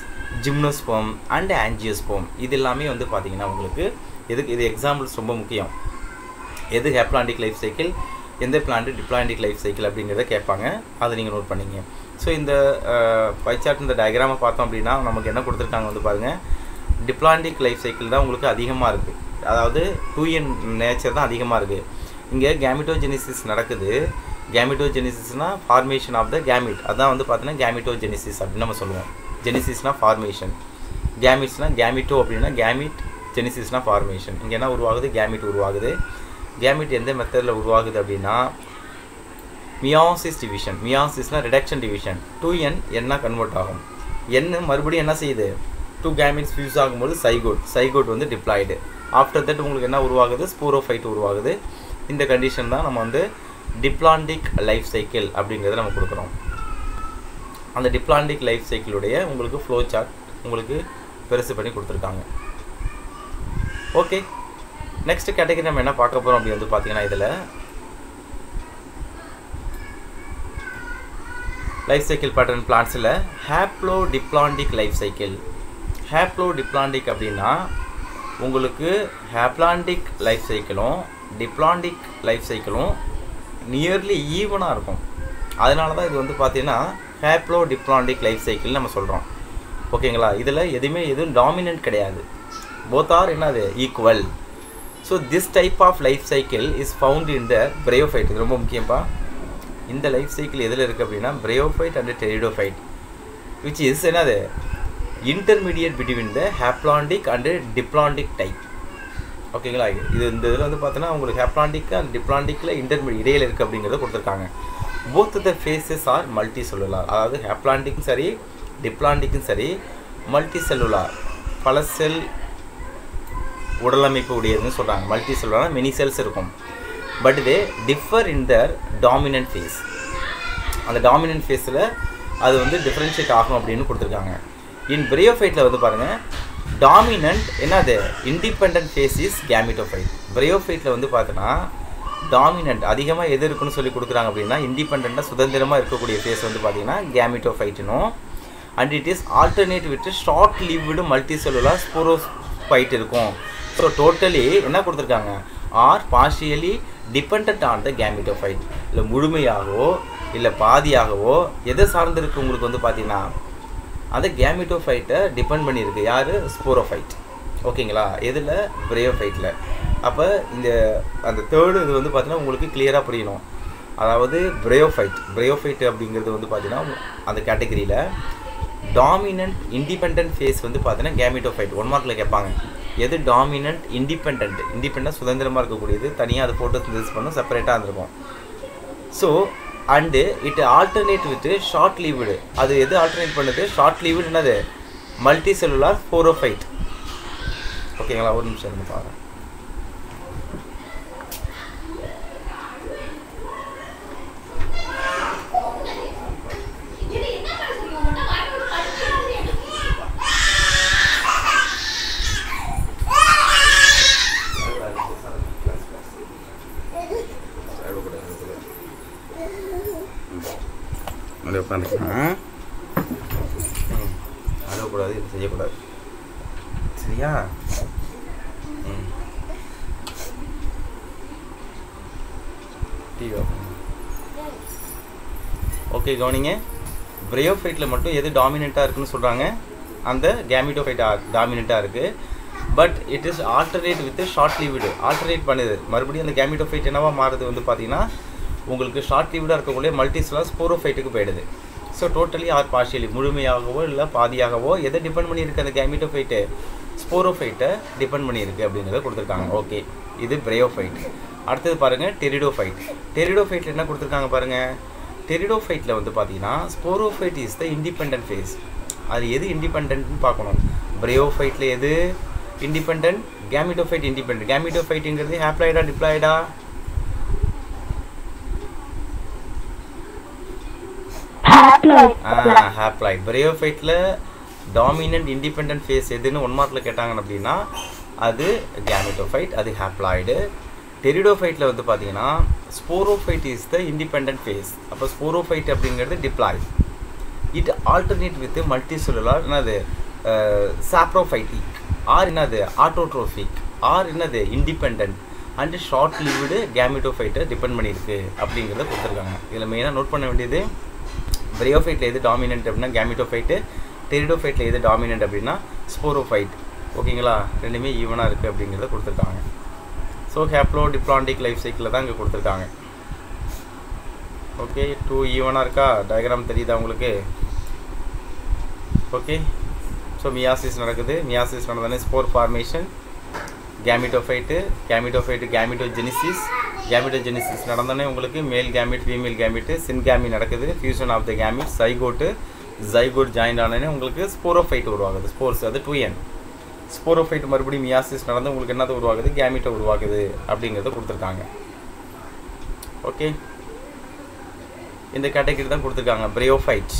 ஜிம்னோஸ்போம் அண்ட் ஆன்ஜியோஸ்போம் இது எல்லாமே வந்து பார்த்தீங்கன்னா உங்களுக்கு எதுக்கு இது எக்ஸாம்பிள்ஸ் ரொம்ப முக்கியம். எது ஹேப்ளாண்டிக் லைஃப் சைக்கிள் எந்த பிளான்ட் டிப்ளாண்டிக் லைஃப் சைக்கிள் அப்படிங்கிறத கேட்பாங்க. அதை நீங்கள் நோட் பண்ணிங்க. ஸோ இந்த பைச்சார்ட் இந்த டயக்ராமை பார்த்தோம் அப்படின்னா நமக்கு என்ன கொடுத்துருக்காங்க வந்து பாருங்கள் டிப்ளாண்டிக் லைஃப் சைக்கிள் தான் உங்களுக்கு அதிகமாக இருக்குது அதாவது டூ என் நேச்சர் தான் அதிகமாக இருக்குது இங்கே கேமிட்டோஜெனிசிஸ் நடக்குது. கேமிட்டோஜெனிசிஸ்னால் ஃபார்மேஷன் ஆஃப் த கேமிட் அதான் வந்து பார்த்தீங்கன்னா கேமிட்டோஜெனிசிஸ் அப்படின்னு நம்ம சொல்லுவோம். ஜெனிசிஸ்னால் ஃபார்மேஷன் கேமிட்ஸ்னால் கேமிட்டோ அப்படின்னா கேமிட் ஜெனிசிஸ்னால் ஃபார்மேஷன் இங்கே என்ன உருவாகுது? கேமிட் உருவாகுது. கேமிட் எந்த மெத்தடில் உருவாகுது அப்படின்னா மியாசிஸ் டிவிஷன் மியாசிஸ்னால் ரிடக்ஷன் டிவிஷன் டூ என் என்ன கன்வெர்ட் ஆகும். என் மறுபடியும் என்ன செய்யுது? டூ கேமிட்ஸ் ஃபியூஸ் ஆகும்போது சைகோட் சைகோட் வந்து டிப்ளாய்டு ஆஃப்டர் தட் உங்களுக்கு என்ன உருவாகுது? ஸ்போரோஃபைட் உருவாகுது. இந்த கண்டிஷன் தான் நம்ம வந்து டிப்ளாண்டிக் லைஃப் சைக்கிள் அப்படிங்கிறத நம்ம கொடுக்குறோம். அந்த டிப்ளாண்டிக் லைஃப் சைக்கிளுடைய உங்களுக்கு ஃப்ளோ சார்ட் உங்களுக்கு பெருசு பண்ணி கொடுத்துருக்காங்க. ஓகே நெக்ஸ்ட் கேட்டகரி நம்ம என்ன பார்க்க போகிறோம் அப்படி வந்து பார்த்தீங்கன்னா இதில் life cycle pattern பிளான்ஸில் haplo diplontic life cycle haplo diplontic அப்படின்னா உங்களுக்கு ஹேப்ளாண்டிக் லைஃப் சைக்கிளும் டிப்ளாண்டிக் லைஃப் சைக்கிளும் நியர்லி ஈவனாக இருக்கும். அதனால தான் இது வந்து பார்த்தீங்கன்னா ஹேப்ளோ டிப்ளாண்டிக் லைஃப் சைக்கிள் நம்ம சொல்கிறோம் ஓகேங்களா இதில் எதுவுமே எதுவும் டாமினன்ட் கிடையாது. போத் ஆர் என்னது? Equal so this type of life cycle is found in the bryophyte இது ரொம்ப முக்கியமாக இந்த லைஃப் சைக்கிள் எதில் இருக்குது அப்படின்னா bryophyte and pteridophyte which is என்னது? Intermediate between the haplontic and diplontic type ஓகேங்களா இது இந்த இதில் வந்து பார்த்தோன்னா உங்களுக்கு ஹேப்ளாண்டிக் அண்ட் டிப்ளாண்டிக்கில் இன்டர்மீடியட் இடையில இருக்குது அப்படிங்கிறத கொடுத்துருக்காங்க. Both the phases are multicellular அதாவது ஹேப்ளாண்டிக்கும் சரி டிப்ளாண்டிக்கும் சரி மல்டி செல்லுலார் பல செல் உடலமைப்பு உடையதுன்னு சொல்கிறாங்க மல்டி செல்லுலார் மெனி செல்ஸ் இருக்கும். பட் இது differ in their dominant phase அந்த டாமினன்ட் ஃபேஸில் அது வந்து டிஃப்ரென்ஷியேட் ஆகும் அப்படின்னு கொடுத்துருக்காங்க. இன் பிரையோஃபைட்டில் வந்து பாருங்கள் டாமினன்ட் என்னது? இண்டிபெண்ட் ஃபேஸ் இஸ் கேமிட்டோஃபைட் பிரையோஃபைட்டில் வந்து பார்த்தோன்னா டாமினன்ட் அதிகமாக எது இருக்குன்னு சொல்லி கொடுக்குறாங்க அப்படின்னா இண்டிபெண்ட்டாக சுதந்திரமாக இருக்கக்கூடிய ஃபேஸ் வந்து பார்த்தீங்கன்னா கேமிட்டோஃபைட்டினும் and it is alternate with short lived multicellular sporophyte இருக்கும். ஸோ டோட்டலி என்ன கொடுத்துருக்காங்க? Or partially depend on the gametophyte இல்லை முழுமையாகவோ இல்லை பாதியாகவோ எதை சார்ந்திருக்கு உங்களுக்கு வந்து பார்த்தீங்கன்னா அந்த கேமிட்டோஃபைட்டை டிபெண்ட் பண்ணியிருக்கு. யார்? ஸ்போரோஃபைட் ஓகேங்களா எதில்? பிரேயோஃபைட்டில் அப்போ இந்த அந்த தேர்டு இது வந்து பார்த்தீங்கன்னா உங்களுக்கு கிளியராக புரியணும். அதாவது பிரேயோஃபைட் பிரேயோஃபைட் அப்படிங்கிறது வந்து பார்த்தீங்கன்னா அந்த கேட்டகரியில் டாமினன்ட் இண்டிபெண்ட் ஃபேஸ் வந்து பார்த்தீங்கன்னா கேமிட்டோஃபைட் ஒன் மார்க்கில் கேட்பாங்க. எது டாமினன்ட் இண்டிபெண்ட் இண்டிபெண்டாக சுதந்திரமாக இருக்கக்கூடியது. தனியாக அது ஃபோட்டோ சிந்தசிஸ் பண்ணும் செப்பரேட்டாக இருந்திருக்கும் so and it alternate with short lived அது எது ஆல்டர்னேட் பண்ணுது? ஷார்ட் லீவ்டு என்னது? மல்டி செல்லுலார் ஃபோரோஃபைட் ஓகேங்களா ஒரு நிமிஷம் இருந்து பாருங்க. அப்படியே உட்காந்துக்கலாம் அழக்கூடாது இது செய்யக்கூடாது. சரியா? ம். டிவி ஓகே கவனிங்க. பிரயோஃபைட்டில் மட்டும் எது டாமினண்ட்டாக இருக்குன்னு சொல்கிறாங்க அந்த கேமிட்டோஃபைட் டாமினண்ட்டாக இருக்குது but it is alternate with short lived. Alternate பண்ணுது. மறுபடியும் அந்த கேமிட்டோஃபைட் என்னவா மாறுது வந்து பார்த்தீங்கன்னா உங்களுக்கு ஷார்ட் லீவ்டாக இருக்கக்கூடிய மல்டிஸ்லாம் ஸ்போரோஃபைட்டுக்கு போயிடுது. ஸோ டோட்டலி ஆர் பார்ஷியலி முழுமையாகவோ இல்லை பாதியாகவோ எதை டிபெண்ட் பண்ணியிருக்கு அந்த கேமிட்டோஃபைட்டு ஸ்போரோஃபைட்டை டிபெண்ட் பண்ணியிருக்கு அப்படிங்கிறத கொடுத்துருக்காங்க. ஓகே இது பிரயோஃபைட் அடுத்தது பாருங்கள் டெரிடோஃபைட் டெரிடோஃபைட்டில் என்ன கொடுத்துருக்காங்க பாருங்கள் டெரிடோஃபைட்டில் வந்து பார்த்தீங்கன்னா sporophyte is the independent phase அது எது இண்டிபெண்ட்னு பார்க்கணும். பிரயோஃபைட்டில் எது? இண்டிபெண்ட் கேமிட்டோஃபைட் இண்டிபெண்ட் கேமிட்டோஃபைட்டுங்கிறது ஹேப்ளாய்டா டிப்ளாய்டா ஹேப்ளாய்ட் பிரயோஃபைட்டில் டாமினன்ட் இண்டிபெண்ட் ஃபேஸ் எதுன்னு ஒன் மார்க்கில் கேட்டாங்க அப்படின்னா அது கேமிட்டோஃபைட் அது ஹேப்ளாய்டு டெரிடோஃபைட்டில் வந்து பார்த்தீங்கன்னா sporophyte is the independent phase அப்போ ஸ்போரோஃபைட் அப்படிங்கிறது diploid it alternate with multicellular என்னது சாப்ரோஃபைட்டிக் ஆர் என்னது? ஆட்டோட்ரோஃபிக் ஆர் என்னது? இண்டிபெண்ட் அண்ட் ஷார்ட் லிவ்டு கேமிட்டோஃபைட்டை டிபெண்ட் பண்ணியிருக்கு அப்படிங்கிறத கொடுத்துருக்காங்க. இதில் மெயினாக நோட் பண்ண வேண்டியது பிரயோஃபைட்டில் எது டாமினன்ட் அப்படின்னா கேமிட்டோஃபைட்டு டெரிடோஃபைட்டில் எது டாமினன்ட் அப்படின்னா ஸ்போரோஃபைட் ஓகேங்களா ரெண்டுமே ஈவனாக இருக்குது அப்படிங்கிறத கொடுத்துருக்காங்க. ஸோ ஹேப்ளோ டிப்ளாண்டிக் லைஃப் சைக்கிளில் தான் இங்கே கொடுத்துருக்காங்க. ஓகே டூ ஈவனாக இருக்கா? டயக்ராம் தெரியுதா உங்களுக்கு? ஓகே ஸோ மியாசிஸ் நடக்குது. Meiosis நடந்தோடனே spore formation gametophyte gametophyte gametogenesis gametogenesis நடந்தோடனே உங்களுக்கு male gamete female gamete syngamy நடக்குது. Fusion of the gamete zygote zygote join ஆனோடனே உங்களுக்கு ஸ்போரோஃபைட் உருவாகுது. ஸ்போர்ஸ் அது டூ என் ஸ்போரோஃபைட் மறுபடியும் மியாசிஸ் நடந்து உங்களுக்கு என்னது உருவாகுது? கேமிட்டை உருவாகுது அப்படிங்கிறத கொடுத்துருக்காங்க. ஓகே இந்த கேட்டகரி தான் கொடுத்துருக்காங்க. பிரையோஃபைட்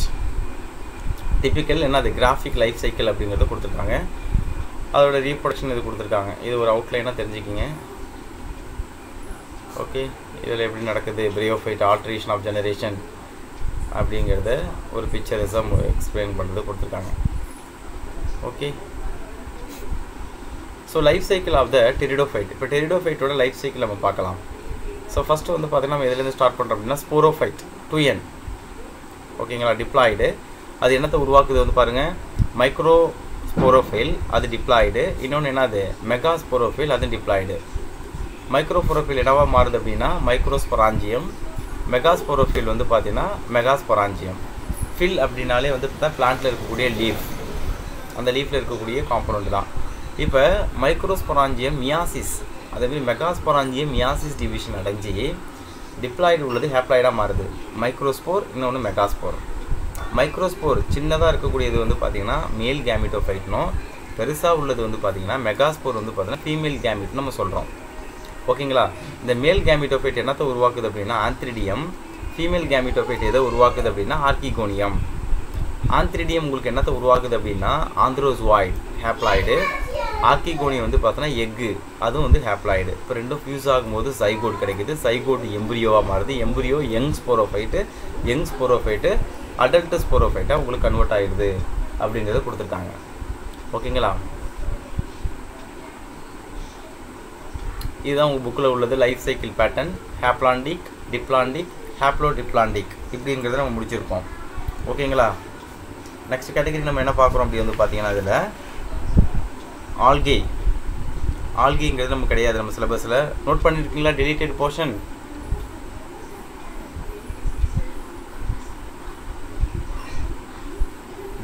டிப்பிக்கல் என்னது? கிராஃபிக் லைஃப் சைக்கிள் அப்படிங்கிறத கொடுத்துருக்காங்க. அதோட ரீப்ரொடக்ஷன் இது கொடுத்துருக்காங்க. இது ஒரு அவுட்லைனாக தெரிஞ்சுக்கிங்க. ஓகே இதில் எப்படி நடக்குது? பிரியோஃபைட் ஆல்ட்ரேஷன் ஆஃப் ஜெனரேஷன் அப்படிங்கிறத ஒரு பிக்சரிசம் எக்ஸ்பிளைன் பண்ணுறது கொடுத்துருக்காங்க. Okay so life cycle of the pteridophyte இப்போ டெரிடோஃபைட்டோட லைஃப் சைக்கிள் நம்ம பார்க்கலாம். ஸோ ஃபஸ்ட்டு வந்து பார்த்தீங்கன்னா நம்ம எதுலேருந்து ஸ்டார்ட் பண்ணுறோம் அப்படின்னா ஸ்போரோஃபைட் டூ என் ஓகேங்களா டிப்ளாய்டு அது என்னத்தை உருவாக்குது வந்து பாருங்கள் மைக்ரோ ஸ்போரோஃபைல் அது டிப்ளாய்டு இன்னொன்று என்னது? மெகா ஸ்போரோஃபைல் அது டிப்ளாய்டு மைக்ரோஸ்போரோஃபில் என்னவா மாறுது அப்படின்னா மைக்ரோஸ்பொராஞ்சியம் மெகாஸ்போரோஃபில் வந்து பார்த்தீங்கன்னா மெகாஸ்பொராஞ்சியம் ஃபில் அப்படின்னாலே வந்து பார்த்தா பிளான்ட்டில் இருக்கக்கூடிய லீஃப் அந்த லீஃபில் இருக்கக்கூடிய காம்பனண்ட் தான். இப்போ மைக்ரோஸ்பொராஞ்சியம் மியாசிஸ் அதேமாதிரி மெகாஸ்பொராஞ்சியம் மியாசிஸ் டிவிஷன் அடைஞ்சி டிப்ளாய்டு உள்ளது ஹேப்ளாய்டாக மாறுது. மைக்ரோஸ்போர் இன்னொன்று மெகாஸ்போர் மைக்ரோஸ்போர் சின்னதாக இருக்கக்கூடியது வந்து பார்த்தீங்கன்னா மேல் கேமிட்டோஃபைட்னும் பெருசாக உள்ளது வந்து பார்த்தீங்கன்னா மெகாஸ்போர் வந்து பார்த்தீங்கன்னா ஃபீமேல் கேமிட்னு நம்ம சொல்கிறோம் ஓகேங்களா இந்த மேல் கேமிட்டோஃபைட் என்னத்தை உருவாக்குது அப்படின்னா ஆந்த்ரிடியம் ஃபீமேல் கேமிட்டோஃபைட் எதை உருவாக்குது அப்படின்னா ஆர்கிகோனியம் ஆந்த்ரிடியம் உங்களுக்கு என்னத்தை உருவாக்குது அப்படின்னா ஆந்த்ரோஸ்வாய்டு ஹேப்ளாய்டு ஆர்கிகோனியம் வந்து பார்த்தோன்னா எக்கு அதுவும் வந்து ஹேப்ளாய்டு இப்போ ரெண்டும் ஃபியூஸ் ஆகும்போது சைகோட் கிடைக்குது. சைகோட் எம்புரியோவாக மாறுது. Embryo young sporophyte young sporophyte adult ஸ்போரோஃபைட்டாக உங்களுக்கு கன்வெர்ட் ஆகிடுது அப்படிங்கிறத கொடுத்துருக்காங்க. ஓகேங்களா இதுதான் உங்கள் புக்கில் உள்ளது life cycle pattern haplontic diplontic haplodiplontic இப்படிங்கிறத நம்ம முடிச்சிருக்கோம் ஓகேங்களா நெக்ஸ்ட் கேட்டகரி நம்ம என்ன பார்க்குறோம் அப்படி வந்து பார்த்தீங்கன்னா இதில் ஆல்கே ஆல்கிங்கிறது நம்ம கிடையாது நம்ம சிலபஸில் நோட் பண்ணியிருக்கீங்களா டெலிட்டட் போர்ஷன்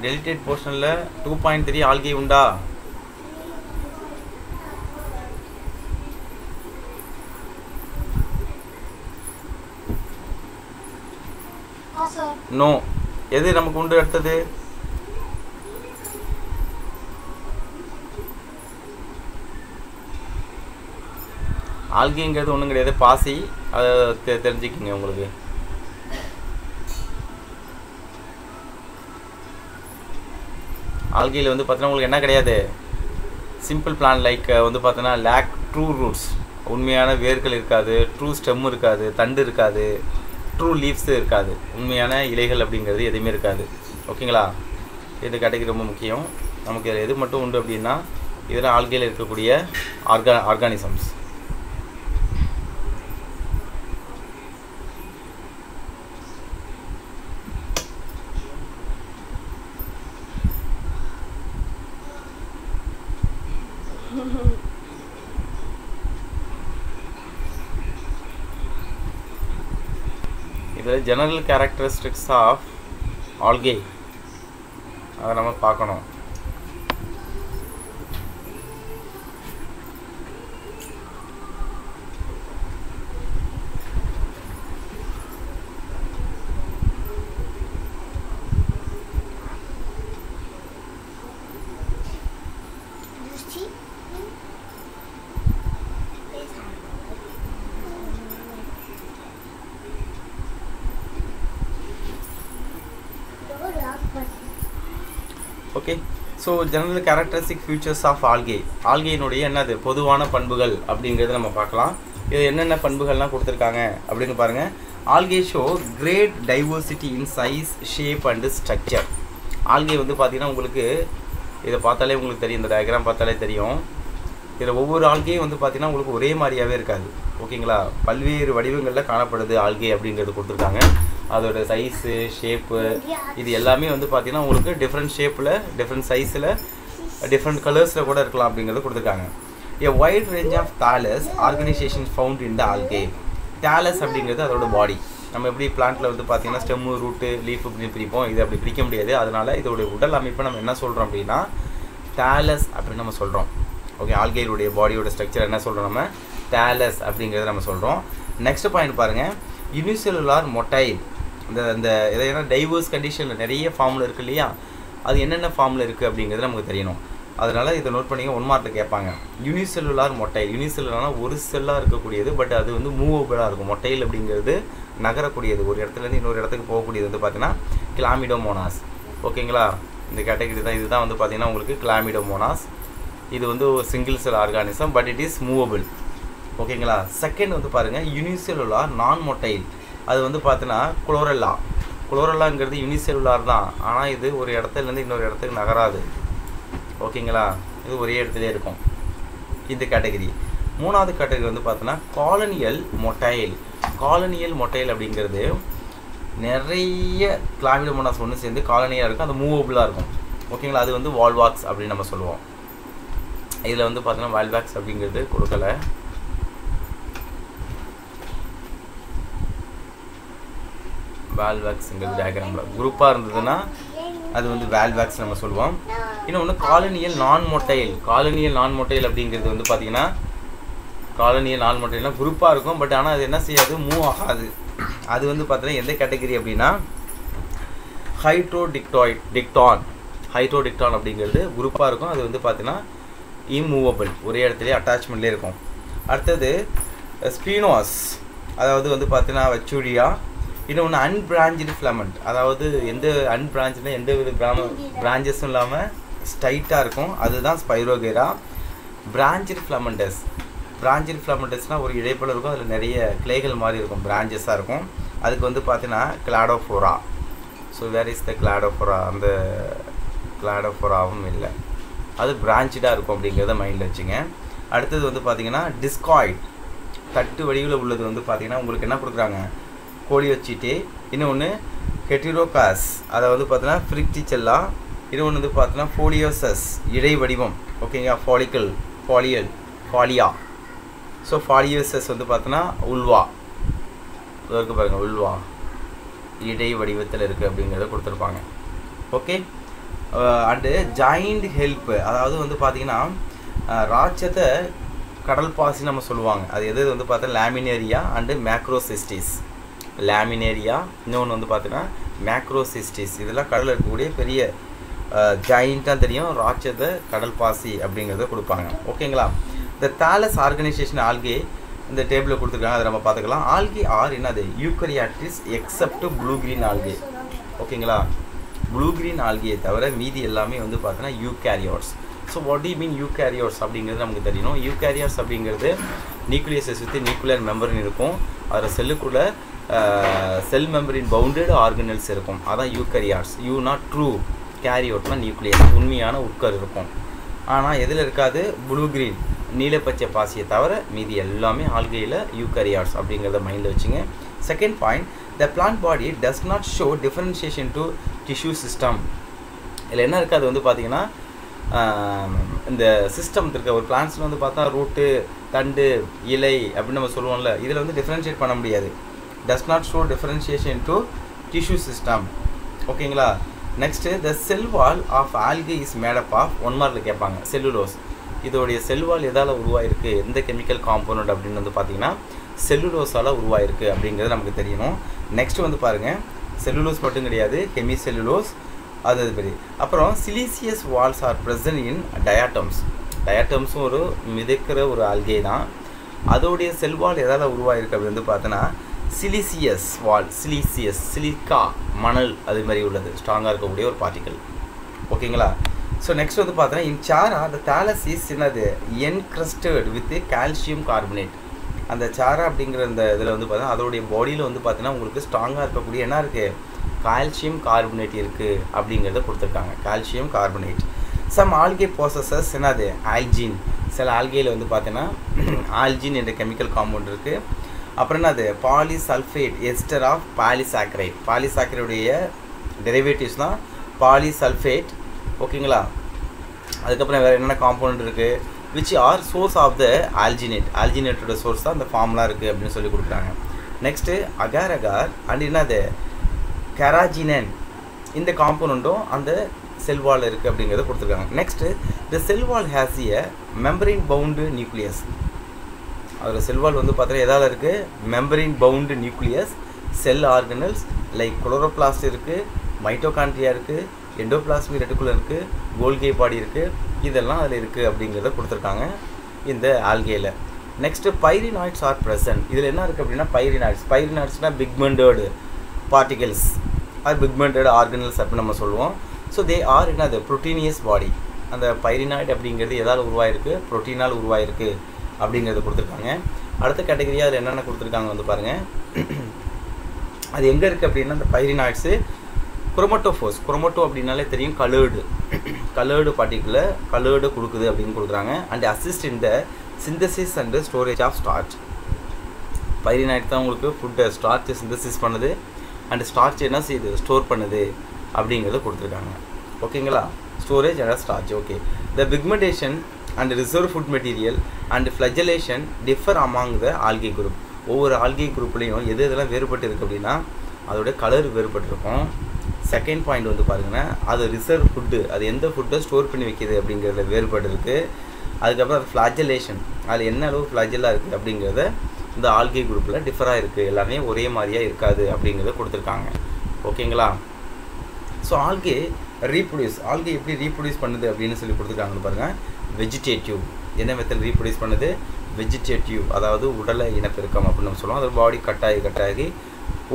டெலிட்டட் போர்ஷனில் டூ பாயிண்ட் த்ரீ ஆல்கே உண்டா? நோ எது நமக்கு உண்டு அடுத்தது? ஆல்கிங்கிறது ஒன்றும் கிடையாது. பாசி அதை தெ தெரிஞ்சுக்கிங்க உங்களுக்கு. வாழ்க்கையில் வந்து பார்த்தீங்கன்னா உங்களுக்கு என்ன கிடையாது? சிம்பிள் பிளான் லைக் வந்து பார்த்தோன்னா லேக் ட்ரூ ரூட்ஸ் உண்மையான வேர்கள் இருக்காது ட்ரூ ஸ்டெம் இருக்காது தண்டு இருக்காது ட்ரூ லீவ்ஸு இருக்காது. உண்மையான இலைகள் அப்படிங்கிறது எதுவுமே இருக்காது. ஓகேங்களா? இது கேட்டகரி ரொம்ப முக்கியம். நமக்கு இதில் எது மட்டும் உண்டு அப்படின்னா இதெல்லாம் ஆல்கையில் இருக்கக்கூடிய ஆர்கா ஆர்கானிசம்ஸ் இது ஜெனரல் கேரக்டரிஸ்டிக்ஸ் ஆஃப் ஆல்கே அதை நம்ம பார்க்கணும் Lucy. Okay so general characteristic features of algae ஆல்கேனுடைய என்னது? பொதுவான பண்புகள் அப்படிங்கிறத நம்ம பார்க்கலாம். இது என்னென்ன பண்புகள்லாம் கொடுத்துருக்காங்க அப்படின்னு பாருங்கள் algae show great diversity in size shape and structure algae வந்து பார்த்திங்கன்னா உங்களுக்கு இதை பார்த்தாலே உங்களுக்கு தெரியும். இந்த டயக்ராம் பார்த்தாலே தெரியும். இதில் ஒவ்வொரு ஆல்கையும் வந்து பார்த்திங்கன்னா உங்களுக்கு ஒரே மாதிரியாகவே இருக்காது. ஓகேங்களா பல்வேறு வடிவங்களில் காணப்படுது ஆல்கே அப்படிங்கிறது கொடுத்துருக்காங்க. அதோட சைஸு ஷேப்பு இது எல்லாமே வந்து பார்த்திங்கன்னா உங்களுக்கு டிஃப்ரெண்ட் ஷேப்பில் டிஃப்ரெண்ட் சைஸில் டிஃப்ரெண்ட் கலர்ஸில் கூட இருக்கலாம் அப்படிங்கிறத கொடுத்துருக்காங்க. A wide range of thallus organisation found in the algae thallus அப்படிங்கிறது அதோட பாடி நம்ம எப்படி பிளான்ட்டில் வந்து பார்த்தீங்கன்னா ஸ்டெம்மு ரூட்டு லீஃப் இப்படி பிரிப்போம் இது அப்படி பிரிக்க முடியாது. அதனால் இதோடைய உடல் அமைப்பை நம்ம என்ன சொல்கிறோம் அப்படின்னா thallus அப்படின்னு நம்ம சொல்கிறோம் ஓகே ஆல்கேயுடைய பாடியோட ஸ்ட்ரக்சர் என்ன சொல்கிறோம் நம்ம? Thallus அப்படிங்கிறத நம்ம சொல்கிறோம் நெக்ஸ்ட் பாயிண்ட் பாருங்கள் யூனிசெல்லுலார் மொட்டைல் இந்த இந்த எதைனா டைவர்ஸ் கண்டிஷனில் நிறைய ஃபார்மில் இருக்கு இல்லையா? அது என்னென்ன ஃபார்மில் இருக்குது அப்படிங்கிறது நமக்கு தெரியணும். அதனால் இதை நோட் பண்ணிங்க ஒன் மார்க்கில் கேட்பாங்க. யூனிசெல்லுலார் மொட்டைல் யூனிசெல்லுலார்னா ஒரு செல்லாக இருக்கக்கூடியது பட் அது வந்து மூவபிளாக இருக்கும். மொட்டைல் அப்படிங்கிறது நகரக்கூடியது. ஒரு இடத்துலேருந்து இன்னொரு இடத்துக்கு போகக்கூடியது வந்து பார்த்தீங்கன்னா கிளாமிடோமோனாஸ் ஓகேங்களா இந்த கேட்டகரி தான் இதுதான் வந்து பார்த்தீங்கன்னா உங்களுக்கு கிளாமிடோமோனாஸ் இது வந்து ஒரு single cell organism but it is movable ஓகேங்களா செகண்ட் வந்து பாருங்கள் யூனிசெல்லுலார் நான் மொட்டைல் அது வந்து பார்த்தீங்கன்னா குளோரெல்லா. குளோரெல்லாங்கிறது யூனிசெல்லுலார் தான். ஆனால் இது ஒரு இடத்துலேருந்து இன்னொரு இடத்துக்கு நகராது. ஓகேங்களா? இது ஒரே இடத்துல இருக்கும். இந்த கேட்டகரி. மூணாவது கேட்டகரி வந்து பார்த்தோன்னா காலனியல் மொட்டைல். காலனியல் மொட்டைல் அப்படிங்கிறது நிறைய கிளாமிடோமோனாஸ் ஒன்று சேர்ந்து காலனியாக இருக்கும். அது மூவபிளாக இருக்கும். ஓகேங்களா? அது வந்து வால்வாக்ஸ் அப்படின்னு நம்ம சொல்லுவோம். இதில் வந்து பார்த்தோன்னா வால்வாக்ஸ் அப்படிங்கிறது கொடுக்கல. வேல்வேக்ஸுங்கிறது டயக்ராமில் குரூப்பாக இருந்ததுன்னா அது வந்து வேல்வேக்ஸ் நம்ம சொல்லுவோம். இன்னொன்று காலனியல் நான் மொட்டைல் காலனியல் நான் மொட்டைல் அப்படிங்கிறது வந்து பார்த்தீங்கன்னா காலனியல் நான் மொட்டைல்னா குரூப்பாக இருக்கும் பட் ஆனால் அது என்ன செய்யாது? மூவ் ஆகாது. அது வந்து பார்த்தீங்கன்னா எந்த கேட்டகரி அப்படின்னா ஹைட்ரோடிக்டாய்ட் டிக்டான் ஹைட்ரோடிக்டான் அப்படிங்கிறது குரூப்பாக இருக்கும். அது வந்து பார்த்தீங்கன்னா இம்மூவபிள் ஒரே இடத்துலேயே அட்டாச்மெண்ட்லேயே இருக்கும். அடுத்தது ஸ்பீனோஸ் அதாவது வந்து பார்த்தீங்கன்னா வச்சூழியா இன்னொன்று அன்பிராஞ்சு ஃபிலமெண்ட் அதாவது எந்த அன்பிராஞ்சுனா எந்த வித பிராம பிரான்ச்சஸும் இல்லாமல் ஸ்ட்ரைட்டாக இருக்கும். அதுதான் ஸ்பைரோகேரா பிராஞ்சு ஃபிலமெண்டஸ் பிராஞ்சு ஃபிலமெண்டஸ்னால் ஒரு இழைப்பில் இருக்கும். அதில் நிறைய கிளைகள் மாதிரி இருக்கும். பிரான்ச்சஸாக இருக்கும். அதுக்கு வந்து பார்த்தீங்கன்னா Cladophora so where is the Cladophora அந்த கிளாடோஃபோராவும் இல்லை. அது பிரான்ச்சாக இருக்கும் அப்படிங்கிறத மைண்டில் வச்சுங்க. அடுத்தது வந்து பார்த்திங்கன்னா டிஸ்காய்ட் தட்டு வடிவில் உள்ளது வந்து பார்த்திங்கன்னா உங்களுக்கு என்ன கொடுக்குறாங்க? கோழி வச்சுட்டு இன்னொன்று ஹெட்டிரோகாஸ் அதை வந்து பார்த்தோன்னா ஃப்ரிக்டிச்செல்லா இன்னொன்று வந்து பார்த்தோன்னா ஃபோலியோசஸ் இடை வடிவம். ஓகேங்களா ஃபாலிக்கல் ஃபாலியல் ஃபாலியா ஸோ ஃபாலியோசஸ் வந்து பார்த்தோன்னா உல்வா. இருக்கு பாருங்கள் உல்வா. இடை வடிவத்தில் இருக்குது அப்படிங்கிறத கொடுத்துருப்பாங்க. ஓகே அண்டு ஜாயிண்ட் ஹெல்ப் அதாவது வந்து பார்த்திங்கன்னா ராட்சத்தை கடல் பாசி நம்ம சொல்லுவாங்க. அது எது? வந்து பார்த்தா லேமினேரியா அண்டு மேக்ரோசிஸ்டிஸ் லேமினேரியா இன்னொன்று வந்து பார்த்தீங்கன்னா மேக்ரோசிஸ்டிஸ் இதெல்லாம் கடலில் இருக்கக்கூடிய பெரிய ஜாயிண்ட்டாக தெரியும். ராட்சத கடல் பாசி அப்படிங்கிறத கொடுப்பாங்க. ஓகேங்களா? இந்த தாலஸ் ஆர்கனைசேஷன் ஆல்கே இந்த டேபிளில் கொடுத்துருக்காங்க. அதை நம்ம பார்த்துக்கலாம். ஆல்கே ஆர் என்னது? Eukaryotes except blue green algae ஓகேங்களா? ப்ளூ கிரீன் ஆல்கியை தவிர மீதி எல்லாமே வந்து பார்த்தீங்கன்னா eukaryotes so what you mean eukaryotes அப்படிங்கிறது நமக்கு தெரியணும். யூகேரியோட்ஸ் அப்படிங்கிறது நியூக்ளியஸை சுற்றி நியூக்ளியர் மெம்பர்னு இருக்கும். அதில் செல்லுக்குள்ளே செல் மெம்பரின் பவுண்டட் ஆர்கனல்ஸ் இருக்கும். அதான் யூகரியாட்ஸ். யூ நாட் ட்ரூ கேரியோட்னா நியூக்ளியஸ். உண்மையான உட்கர் இருக்கும். ஆனால் எதில் இருக்காது? Blue green. நீலப்பச்சை பாசியை தவிர மீதி எல்லாமே ஆல்கையில் யூகரியாட்ஸ் அப்படிங்கிறத மைண்டில் வச்சுங்க. Second point the plant body does not show differentiation to tissue system இதில் என்ன இருக்குது அது வந்து பார்த்தீங்கன்னா இந்த சிஸ்டம் இருக்க ஒரு பிளான்ஸில் வந்து பார்த்தா ரூட்டு தண்டு இலை அப்படின்னு நம்ம சொல்லுவோம்ல. இதில் வந்து டிஃப்ரென்ஷியேட் பண்ண முடியாது. Does not show differentiation to tissue system ஓகேங்களா next the cell wall of algae is made up of one மார்க்கில் கேட்பாங்க. செல்லுலோஸ் இதோடைய செல்வால் எதால் உருவாயிருக்கு? எந்த கெமிக்கல் காம்பவுண்ட் அப்படின்னு வந்து பார்த்தீங்கன்னா செல்லுலோஸால் உருவாயிருக்கு அப்படிங்கிறது நமக்கு தெரியணும். நெக்ஸ்ட் வந்து பாருங்கள் செல்லுலோஸ் மட்டும் கிடையாது ஹெமி செல்லுலோஸ் அது அது பெரிய. அப்புறம் siliceous walls are present in diatoms டயாட்டம்ஸும் ஒரு மிதக்கிற ஒரு ஆல்கே தான். அதோடைய செல்வால் எதால் உருவாயிருக்கு அப்படின்னு வந்து பார்த்தோன்னா சிலிசியஸ் வால் சிலிசியஸ் சிலிக்கா மணல் அது மாதிரி உள்ளது. ஸ்ட்ராங்காக இருக்கக்கூடிய ஒரு பார்ட்டிக்கல் ஓகேங்களா? ஸோ நெக்ஸ்ட் வந்து பார்த்தோன்னா இன் சாரா அந்த தாலஸ் இஸ் என்னது? என்க்ரஸ்டட் வித் கால்சியம் கார்பனேட் அந்த சாரா அப்படிங்கிற அந்த இதில் வந்து பார்த்தீங்கன்னா அதோடைய பாடியில் வந்து பார்த்தீங்கன்னா உங்களுக்கு ஸ்ட்ராங்காக இருக்கக்கூடிய என்ன இருக்குது கால்சியம் கார்பனேட் இருக்குது அப்படிங்கிறத கொடுத்துருக்காங்க. Calcium carbonate some algae processes என்னது? ஆல்ஜின் சில ஆல்கேயில் வந்து பார்த்தீங்கன்னா ஆல்ஜின் என்ற கெமிக்கல் காம்பவுண்ட் இருக்குது அப்புறம் என்னது? பாலிசல்ஃபேட் எஸ்டர் ஆஃப் பாலிசாக்கரைட் பாலிசாக்கரைடைய டெரிவேட்டிவ்ஸ் தான் பாலிசல்ஃபேட் ஓகேங்களா அதுக்கப்புறம் வேறு என்னென்ன காம்பவுண்ட் இருக்குது which are source of the alginate ஆல்ஜினேட்டோட source தான் அந்த ஃபார்ம்லாம் இருக்குது அப்படின்னு சொல்லி கொடுக்குறாங்க. நெக்ஸ்ட்டு அகார் அகார் அண்ட் என்னது? கராஜினன் இந்த காம்பனண்ட்டும் அந்த செல்வால் இருக்குது அப்படிங்கிறத கொடுத்துருக்காங்க. Next the cell wall has a membrane bound nucleus அதில் செல்வால் வந்து பார்த்தீங்கன்னா எதாவது இருக்குது membrane bound nucleus cell organelles like chloroplast இருக்குது மைட்டோகான்ட்ரியா இருக்குது எண்டோபிளாஸ்மி ரெட்டிகுலர் இருக்குது கோல்கே பாடி இருக்குது இதெல்லாம் அதில் இருக்குது அப்படிங்கிறத கொடுத்துருக்காங்க இந்த ஆல்கேயில் நெக்ஸ்ட்டு பைரினாய்ட்ஸ் ஆர் ப்ரெசன்ட் இதில் என்ன இருக்குது அப்படின்னா பைரினாய்ட்ஸ் பைரினாய்ட்ஸ்னால் பிக்மெண்டர்டு பார்ட்டிகல்ஸ் அது பிக்மெண்டட் ஆர்கனல்ஸ் அப்படின்னு நம்ம சொல்லுவோம். ஸோ தே ஆர் என்னது? ப்ரோட்டீனியஸ் பாடி அந்த பைரினாய்டு அப்படிங்கிறது எதால் உருவாயிருக்கு? ப்ரோட்டீனால் உருவாயிருக்கு. அப்படிங்கிறத கொடுத்துருக்காங்க. அடுத்த கேட்டகரியாக அதில் என்னென்ன கொடுத்துருக்காங்க வந்து பாருங்கள் அது எங்கே இருக்குது அப்படின்னா அந்த பைரினாய்ட்ஸு குரோமோட்டோஃபோஸ் குரோமோட்டோ அப்படின்னாலே தெரியும் கலர்டு கலர்டு பார்ட்டிக்குல கலர்டு கொடுக்குது அப்படின்னு கொடுக்குறாங்க. And assist in the synthesis and storage of starch pyrenoid தான் உங்களுக்கு ஃபுட்டை ஸ்டார்ச் சிந்தசிஸ் பண்ணுது. அண்ட் ஸ்டார்ச் என்ன செய்யுது? ஸ்டோர் பண்ணுது அப்படிங்கிறத கொடுத்துருக்காங்க. ஓகேங்களா storage and starch okay the pigmentation and reserve food material and flagellation differ among the algae group ஒவ்வொரு ஆல்கே குரூப்லேயும் எது எதெல்லாம் வேறுபட்டு இருக்குது அப்படின்னா அதோட கலர் வேறுபட்டிருக்கும். செகண்ட் பாயிண்ட் வந்து பாருங்கன்னா அது ரிசர்வ் ஃபுட்டு அது எந்த ஃபுட்டை ஸ்டோர் பண்ணி வைக்கிது அப்படிங்கிறதுல வேறுபட்டு இருக்குது அதுக்கப்புறம் அது ஃப்ளாஜலேஷன் அதில் என்ன அளவு ஃப்ளாஜலாக இருக்குது அப்படிங்கிறத இந்த ஆல்கே குரூப்பில் டிஃபராக இருக்குது எல்லாமே ஒரே மாதிரியாக இருக்காது அப்படிங்கிறத கொடுத்துருக்காங்க. ஓகேங்களா? ஸோ ஆல்கே ரீப்ரொடியூஸ் ஆல்கே எப்படி ரீப்ரொடியூஸ் பண்ணுது அப்படின்னு சொல்லி கொடுத்துருக்காங்கன்னு பாருங்கள் வெஜிடேட்டிவ் என்ன மெத்தட் ரீப்ரொடியூஸ் பண்ணுது? வெஜிடேட்டிவ் அதாவது உடலை இனப்பெருக்கம் அப்படின்னு நம்ம சொல்லுவோம். அது பாடி கட்டாகி கட்டாகி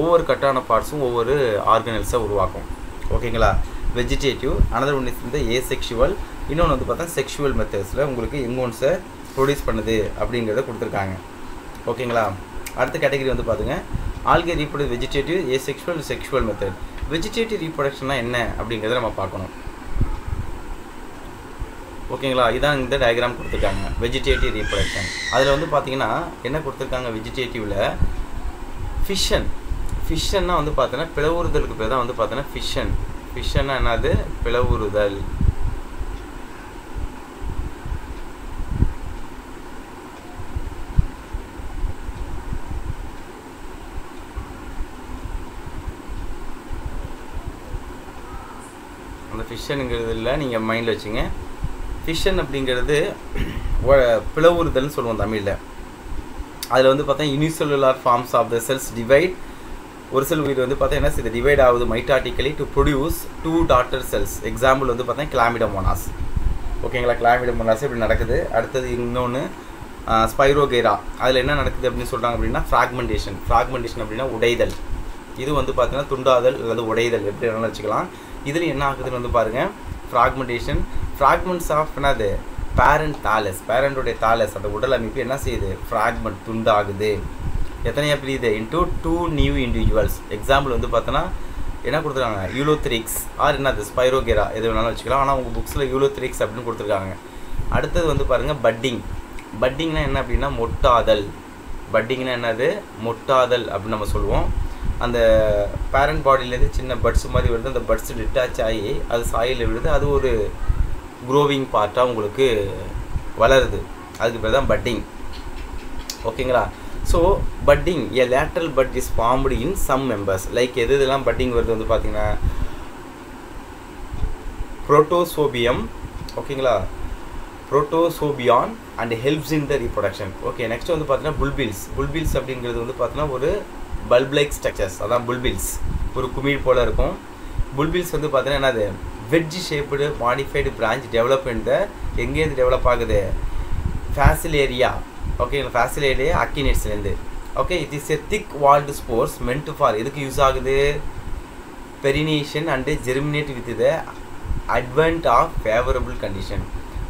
ஒவ்வொரு கட்டான பார்ட்ஸும் ஒவ்வொரு ஆர்கனல்ஸை உருவாக்கும். ஓகேங்களா வெஜிடேட்டிவ் அனதர் ஒன் இஸ் இந்த ஏ செக்ஷுவல் இன்னொன்று வந்து பார்த்தா செக்ஷுவல் மெத்தட்ஸில் உங்களுக்கு எங்கோன்ஸை ப்ரொடியூஸ் பண்ணுது அப்படிங்கிறத கொடுத்துருக்காங்க. ஓகேங்களா அடுத்த கேட்டகரி வந்து பார்த்துங்க algae reproduce vegetative asexual sexual method vegetative ரீப்ரொடக்ஷன்னா என்ன அப்படிங்கிறத நம்ம பார்க்கணும். ஓகேங்களா? இதான் இந்த டயக்ராம் கொடுத்துருக்காங்க. வெஜிடேட்டிவ் ரீப்ரொடக்ஷன் அதில் வந்து பார்த்தீங்கன்னா என்ன கொடுத்துருக்காங்க வெஜிடேட்டிவில் ஃபிஷன் ஃபிஷன்னா வந்து பார்த்தீங்கன்னா பிளவுறுதலுக்கு பேர் தான் வந்து பார்த்தீங்கன்னா ஃபிஷன் ஃபிஷன்னா என்னது? பிளவுறுதல். அந்த ஃபிஷனுங்கிறது இல்லை நீங்கள் மைண்டில் வச்சுங்க. ஃபிஷன் அப்படிங்கிறது பிளவுறுதல்னு சொல்லுவோம் தமிழில். அதில் வந்து பார்த்தா unicellular forms of the cells divide ஒரு செல் உயிர் வந்து பார்த்தா என்ன செய்யுது? டிவைட் ஆகுது mitotically to produce two daughter cells example வந்து பார்த்தா கிளாமிடமோனாஸ் ஓகேங்களா கிளாமிடமோனாஸ் இப்படி நடக்குது. அடுத்தது இன்னொன்று ஸ்பைரோகேரா அதில் என்ன நடக்குது அப்படின்னு சொல்கிறாங்க அப்படின்னா ஃப்ராக்மெண்டேஷன் ஃப்ராக்மெண்டேஷன் அப்படின்னா உடைதல். இது வந்து பார்த்தீங்கன்னா துண்டாதல் அல்லது உடைதல். எப்படி வேணாலும் வச்சுக்கலாம். இதில் என்ன ஆகுதுன்னு வந்து பாருங்கள் ஃப்ராக்மெண்டேஷன் ஃப்ராக்மெண்ட்ஸ் ஆஃப் என்னது பேரண்ட் தாலஸ் பேரண்ட்டுடைய தாலஸ் அந்த உடல் அமைப்பு என்ன செய்யுது? ஃப்ராக்மெண்ட் துண்டாகுது. எத்தனையாக பிரியுது. Into two new individuals example வந்து பார்த்தோன்னா என்ன கொடுத்துருக்காங்க? யூலோத்ரிக்ஸ் ஆர் என்னது ஸ்பைரோகேரா எது வேணாலும் வச்சுக்கலாம். ஆனால் உங்கள் புக்ஸில் யூலோத்ரிக்ஸ் அப்படின்னு கொடுத்துருக்காங்க. அடுத்தது வந்து பாருங்கள் பட்டிங் பட்டிங்னா என்ன அப்படின்னா மொட்டாதல். பட்டிங்னா என்னது? மொட்டாதல் அப்படின்னு நம்ம சொல்லுவோம். அந்த பேரண்ட் பாடியிலேருந்து சின்ன பட்ஸ் மாதிரி வருது. அந்த பட்ஸ் டிட்டாச் ஆகி அது சாயில் விழுது. அது ஒரு க்ரோவிங் பார்ட்டாக உங்களுக்கு வளருது. அதுக்கு பேர் தான் பட்டிங் ஓகேங்களா? So budding a lateral bud is formed in some members like எது இதெல்லாம் பட்டிங் வருது வந்து பார்த்தீங்கன்னா புரோட்டோசோபியம் ஓகேங்களா? Protosiphon and helps in the reproduction okay next வந்து பார்த்தீங்கன்னா புல்பில்ஸ் புல்பில்ஸ் அப்படிங்கிறது வந்து பார்த்தீங்கன்னா ஒரு பல்ப் லைக் ஸ்ட்ரக்சர்ஸ் அதான் புல்பில்ஸ் ஒரு குமிழ் போல் இருக்கும். புல்பில்ஸ் வந்து பார்த்தீங்கன்னா என்னது? Wedge shaped modified branch development எங்கேருந்து டெவலப் ஆகுது? ஃபேசில் ஏரியா ஓகேங்களா Fazil area அக்கினேட்ஸ்லேருந்து okay it is a thick walled spores meant for எதுக்கு யூஸ் ஆகுது? Perennation and germinate with the advent of favourable condition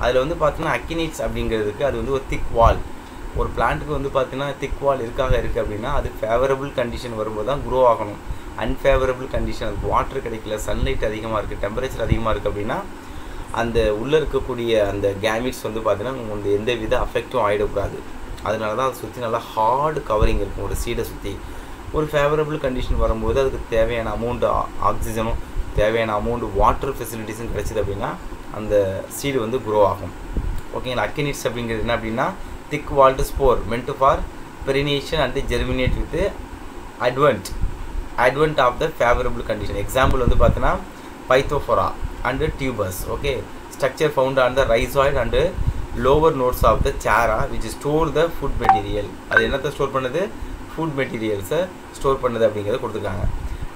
அதில் வந்து பார்த்தீங்கன்னா அக்கினேட்ஸ் அப்படிங்கிறதுக்கு அது வந்து ஒரு திக் வால் ஒரு பிளான்ட்டுக்கு வந்து பார்த்தீங்கன்னா திக் வால் இருக்காக இருக்குது அப்படின்னா அது ஃபேவரபுள் கண்டிஷன் வரும்போது தான் க்ரோ ஆகணும். அன்ஃபேவரபிள் கண்டிஷன் அதுக்கு வாட்டர் கிடைக்கல சன்லைட் அதிகமாக இருக்குது டெம்பரேச்சர் அதிகமாக இருக்குது அப்படின்னா அந்த உள்ளே இருக்கக்கூடிய அந்த கேமிட்ஸ் வந்து பார்த்தீங்கன்னா உங்களுக்கு எந்த வித அஃபெக்டும் ஆகிடக்கூடாது அதனால தான் அதை சுற்றி நல்லா ஹார்டு கவரிங் இருக்கும் ஒரு சீடை சுற்றி ஒரு ஃபேவரபிள் கண்டிஷன் வரும்போது அதுக்கு தேவையான அமௌண்ட் ஆக்சிஜனும் தேவையான அமௌண்ட் வாட்டர் ஃபெசிலிட்டிஸும் கிடைச்சிது அப்படின்னா அந்த சீடு வந்து குரோ ஆகும். ஓகேங்களா அக்கினிட்ஸ் அப்படிங்கிறது என்ன அப்படின்னா thick walled spore meant for perennation and germinate with advent advent of the favourable condition example வந்து பார்த்தீங்கன்னா Pithophora and tubers okay structure found on the rhizoid and lower nodes of the Chara which store the food material அது என்னத்தை ஸ்டோர் பண்ணுது? ஃபுட் மெட்டீரியல்ஸை ஸ்டோர் பண்ணுது அப்படிங்கிறத கொடுத்துருக்காங்க.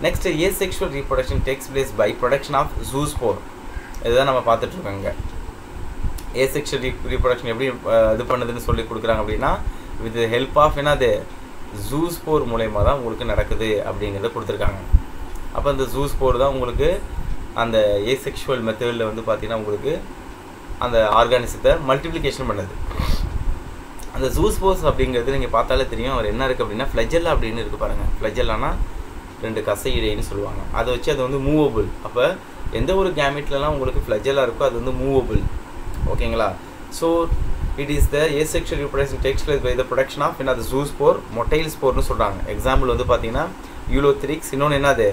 Next asexual reproduction takes place by production of zoospore இதுதான் நம்ம பார்த்துட்ருக்கோங்க. ஏ செக்ஷுவல் ரீ ரீப்ரொடக்ஷன் எப்படி இது பண்ணுதுன்னு சொல்லி கொடுக்குறாங்க அப்படின்னா வித் ஹெல்ப் ஆஃப் என்னது? ஜூஸ் போர் மூலயமா தான் உங்களுக்கு நடக்குது அப்படிங்கிறத கொடுத்துருக்காங்க. அப்போ அந்த ஜூஸ்போர் தான் உங்களுக்கு அந்த ஏ செக்ஷுவல் மெத்தடில் வந்து பார்த்திங்கன்னா உங்களுக்கு அந்த ஆர்கானிசத்தை மல்டிப்ளிகேஷன் பண்ணுது. அந்த ஜூஸ் போர்ஸ் அப்படிங்கிறது நீங்கள் பார்த்தாலே தெரியும் அவர் என்ன இருக்குது அப்படின்னா ஃப்ளெஜல்லா அப்படின்னு இருக்குது பாருங்கள் ஃப்ளெஜல்லானா ரெண்டு கசை இடைன்னு சொல்லுவாங்க. அதை வச்சு அது வந்து மூவபிள் அப்போ எந்த ஒரு கேமிட்லலாம் உங்களுக்கு ஃப்ளெஜலாக இருக்கோ அது வந்து மூவபிள் ஓகேங்களா so it is the asexual reproduction takes place by the production என்ன அது ஜூ ஸ்போர் மொட்டைல் ஸ்போர்னு சொல்கிறாங்க எக்ஸாம்பிள் வந்து பார்த்தீங்கன்னா யூலோத்ரிக்ஸ் இன்னொன்று என்னது?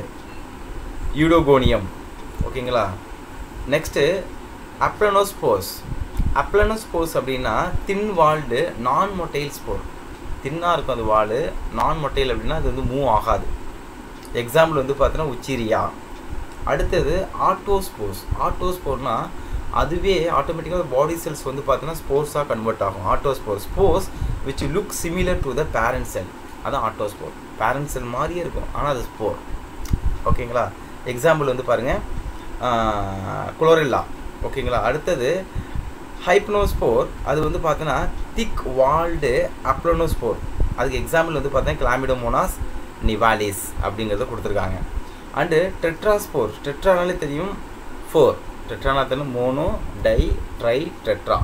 யூடோகோனியம் ஓகேங்களா? நெக்ஸ்ட்டு அப்ளனோஸ்போஸ் அப்ளனோஸ்போஸ் அப்படின்னா thin walled non motile spore தின்னாக இருக்கும் அந்த வால் நான் மொட்டைல் அப்படின்னா அது வந்து மூவ் ஆகாது. எக்ஸாம்பிள் வந்து பார்த்தீங்கன்னா உச்சிரியா அடுத்தது ஆட்டோஸ்போர்ஸ் ஆட்டோஸ்போர்னால் அதுவே ஆட்டோமேட்டிக்காக பாடி செல்ஸ் வந்து பார்த்தீங்கன்னா ஸ்போர்ட்ஸாக கன்வெர்ட் ஆகும். Autospore spores which look similar to the parent cell அதான் ஆட்டோஸ்போர் பேரண்ட் செல் மாதிரியே இருக்கும். ஆனால் அது ஸ்போர் ஓகேங்களா எக்ஸாம்பிள் வந்து பாருங்கள் குளோரில்லா ஓகேங்களா அடுத்தது ஹைப்னோஸ்போர் அது வந்து பார்த்தீங்கன்னா திக் வால்டு அப்ளோனோஸ்போர் அதுக்கு எக்ஸாம்பிள் வந்து பார்த்தீங்கன்னா கிளாமிடோமோனாஸ் நிவாலிஸ் அப்படிங்கிறத கொடுத்துருக்காங்க. அண்டு டெட்ராஸ்போர் டெட்ரானாலே தெரியும். Four டெட்ரானா mono di tri tetra.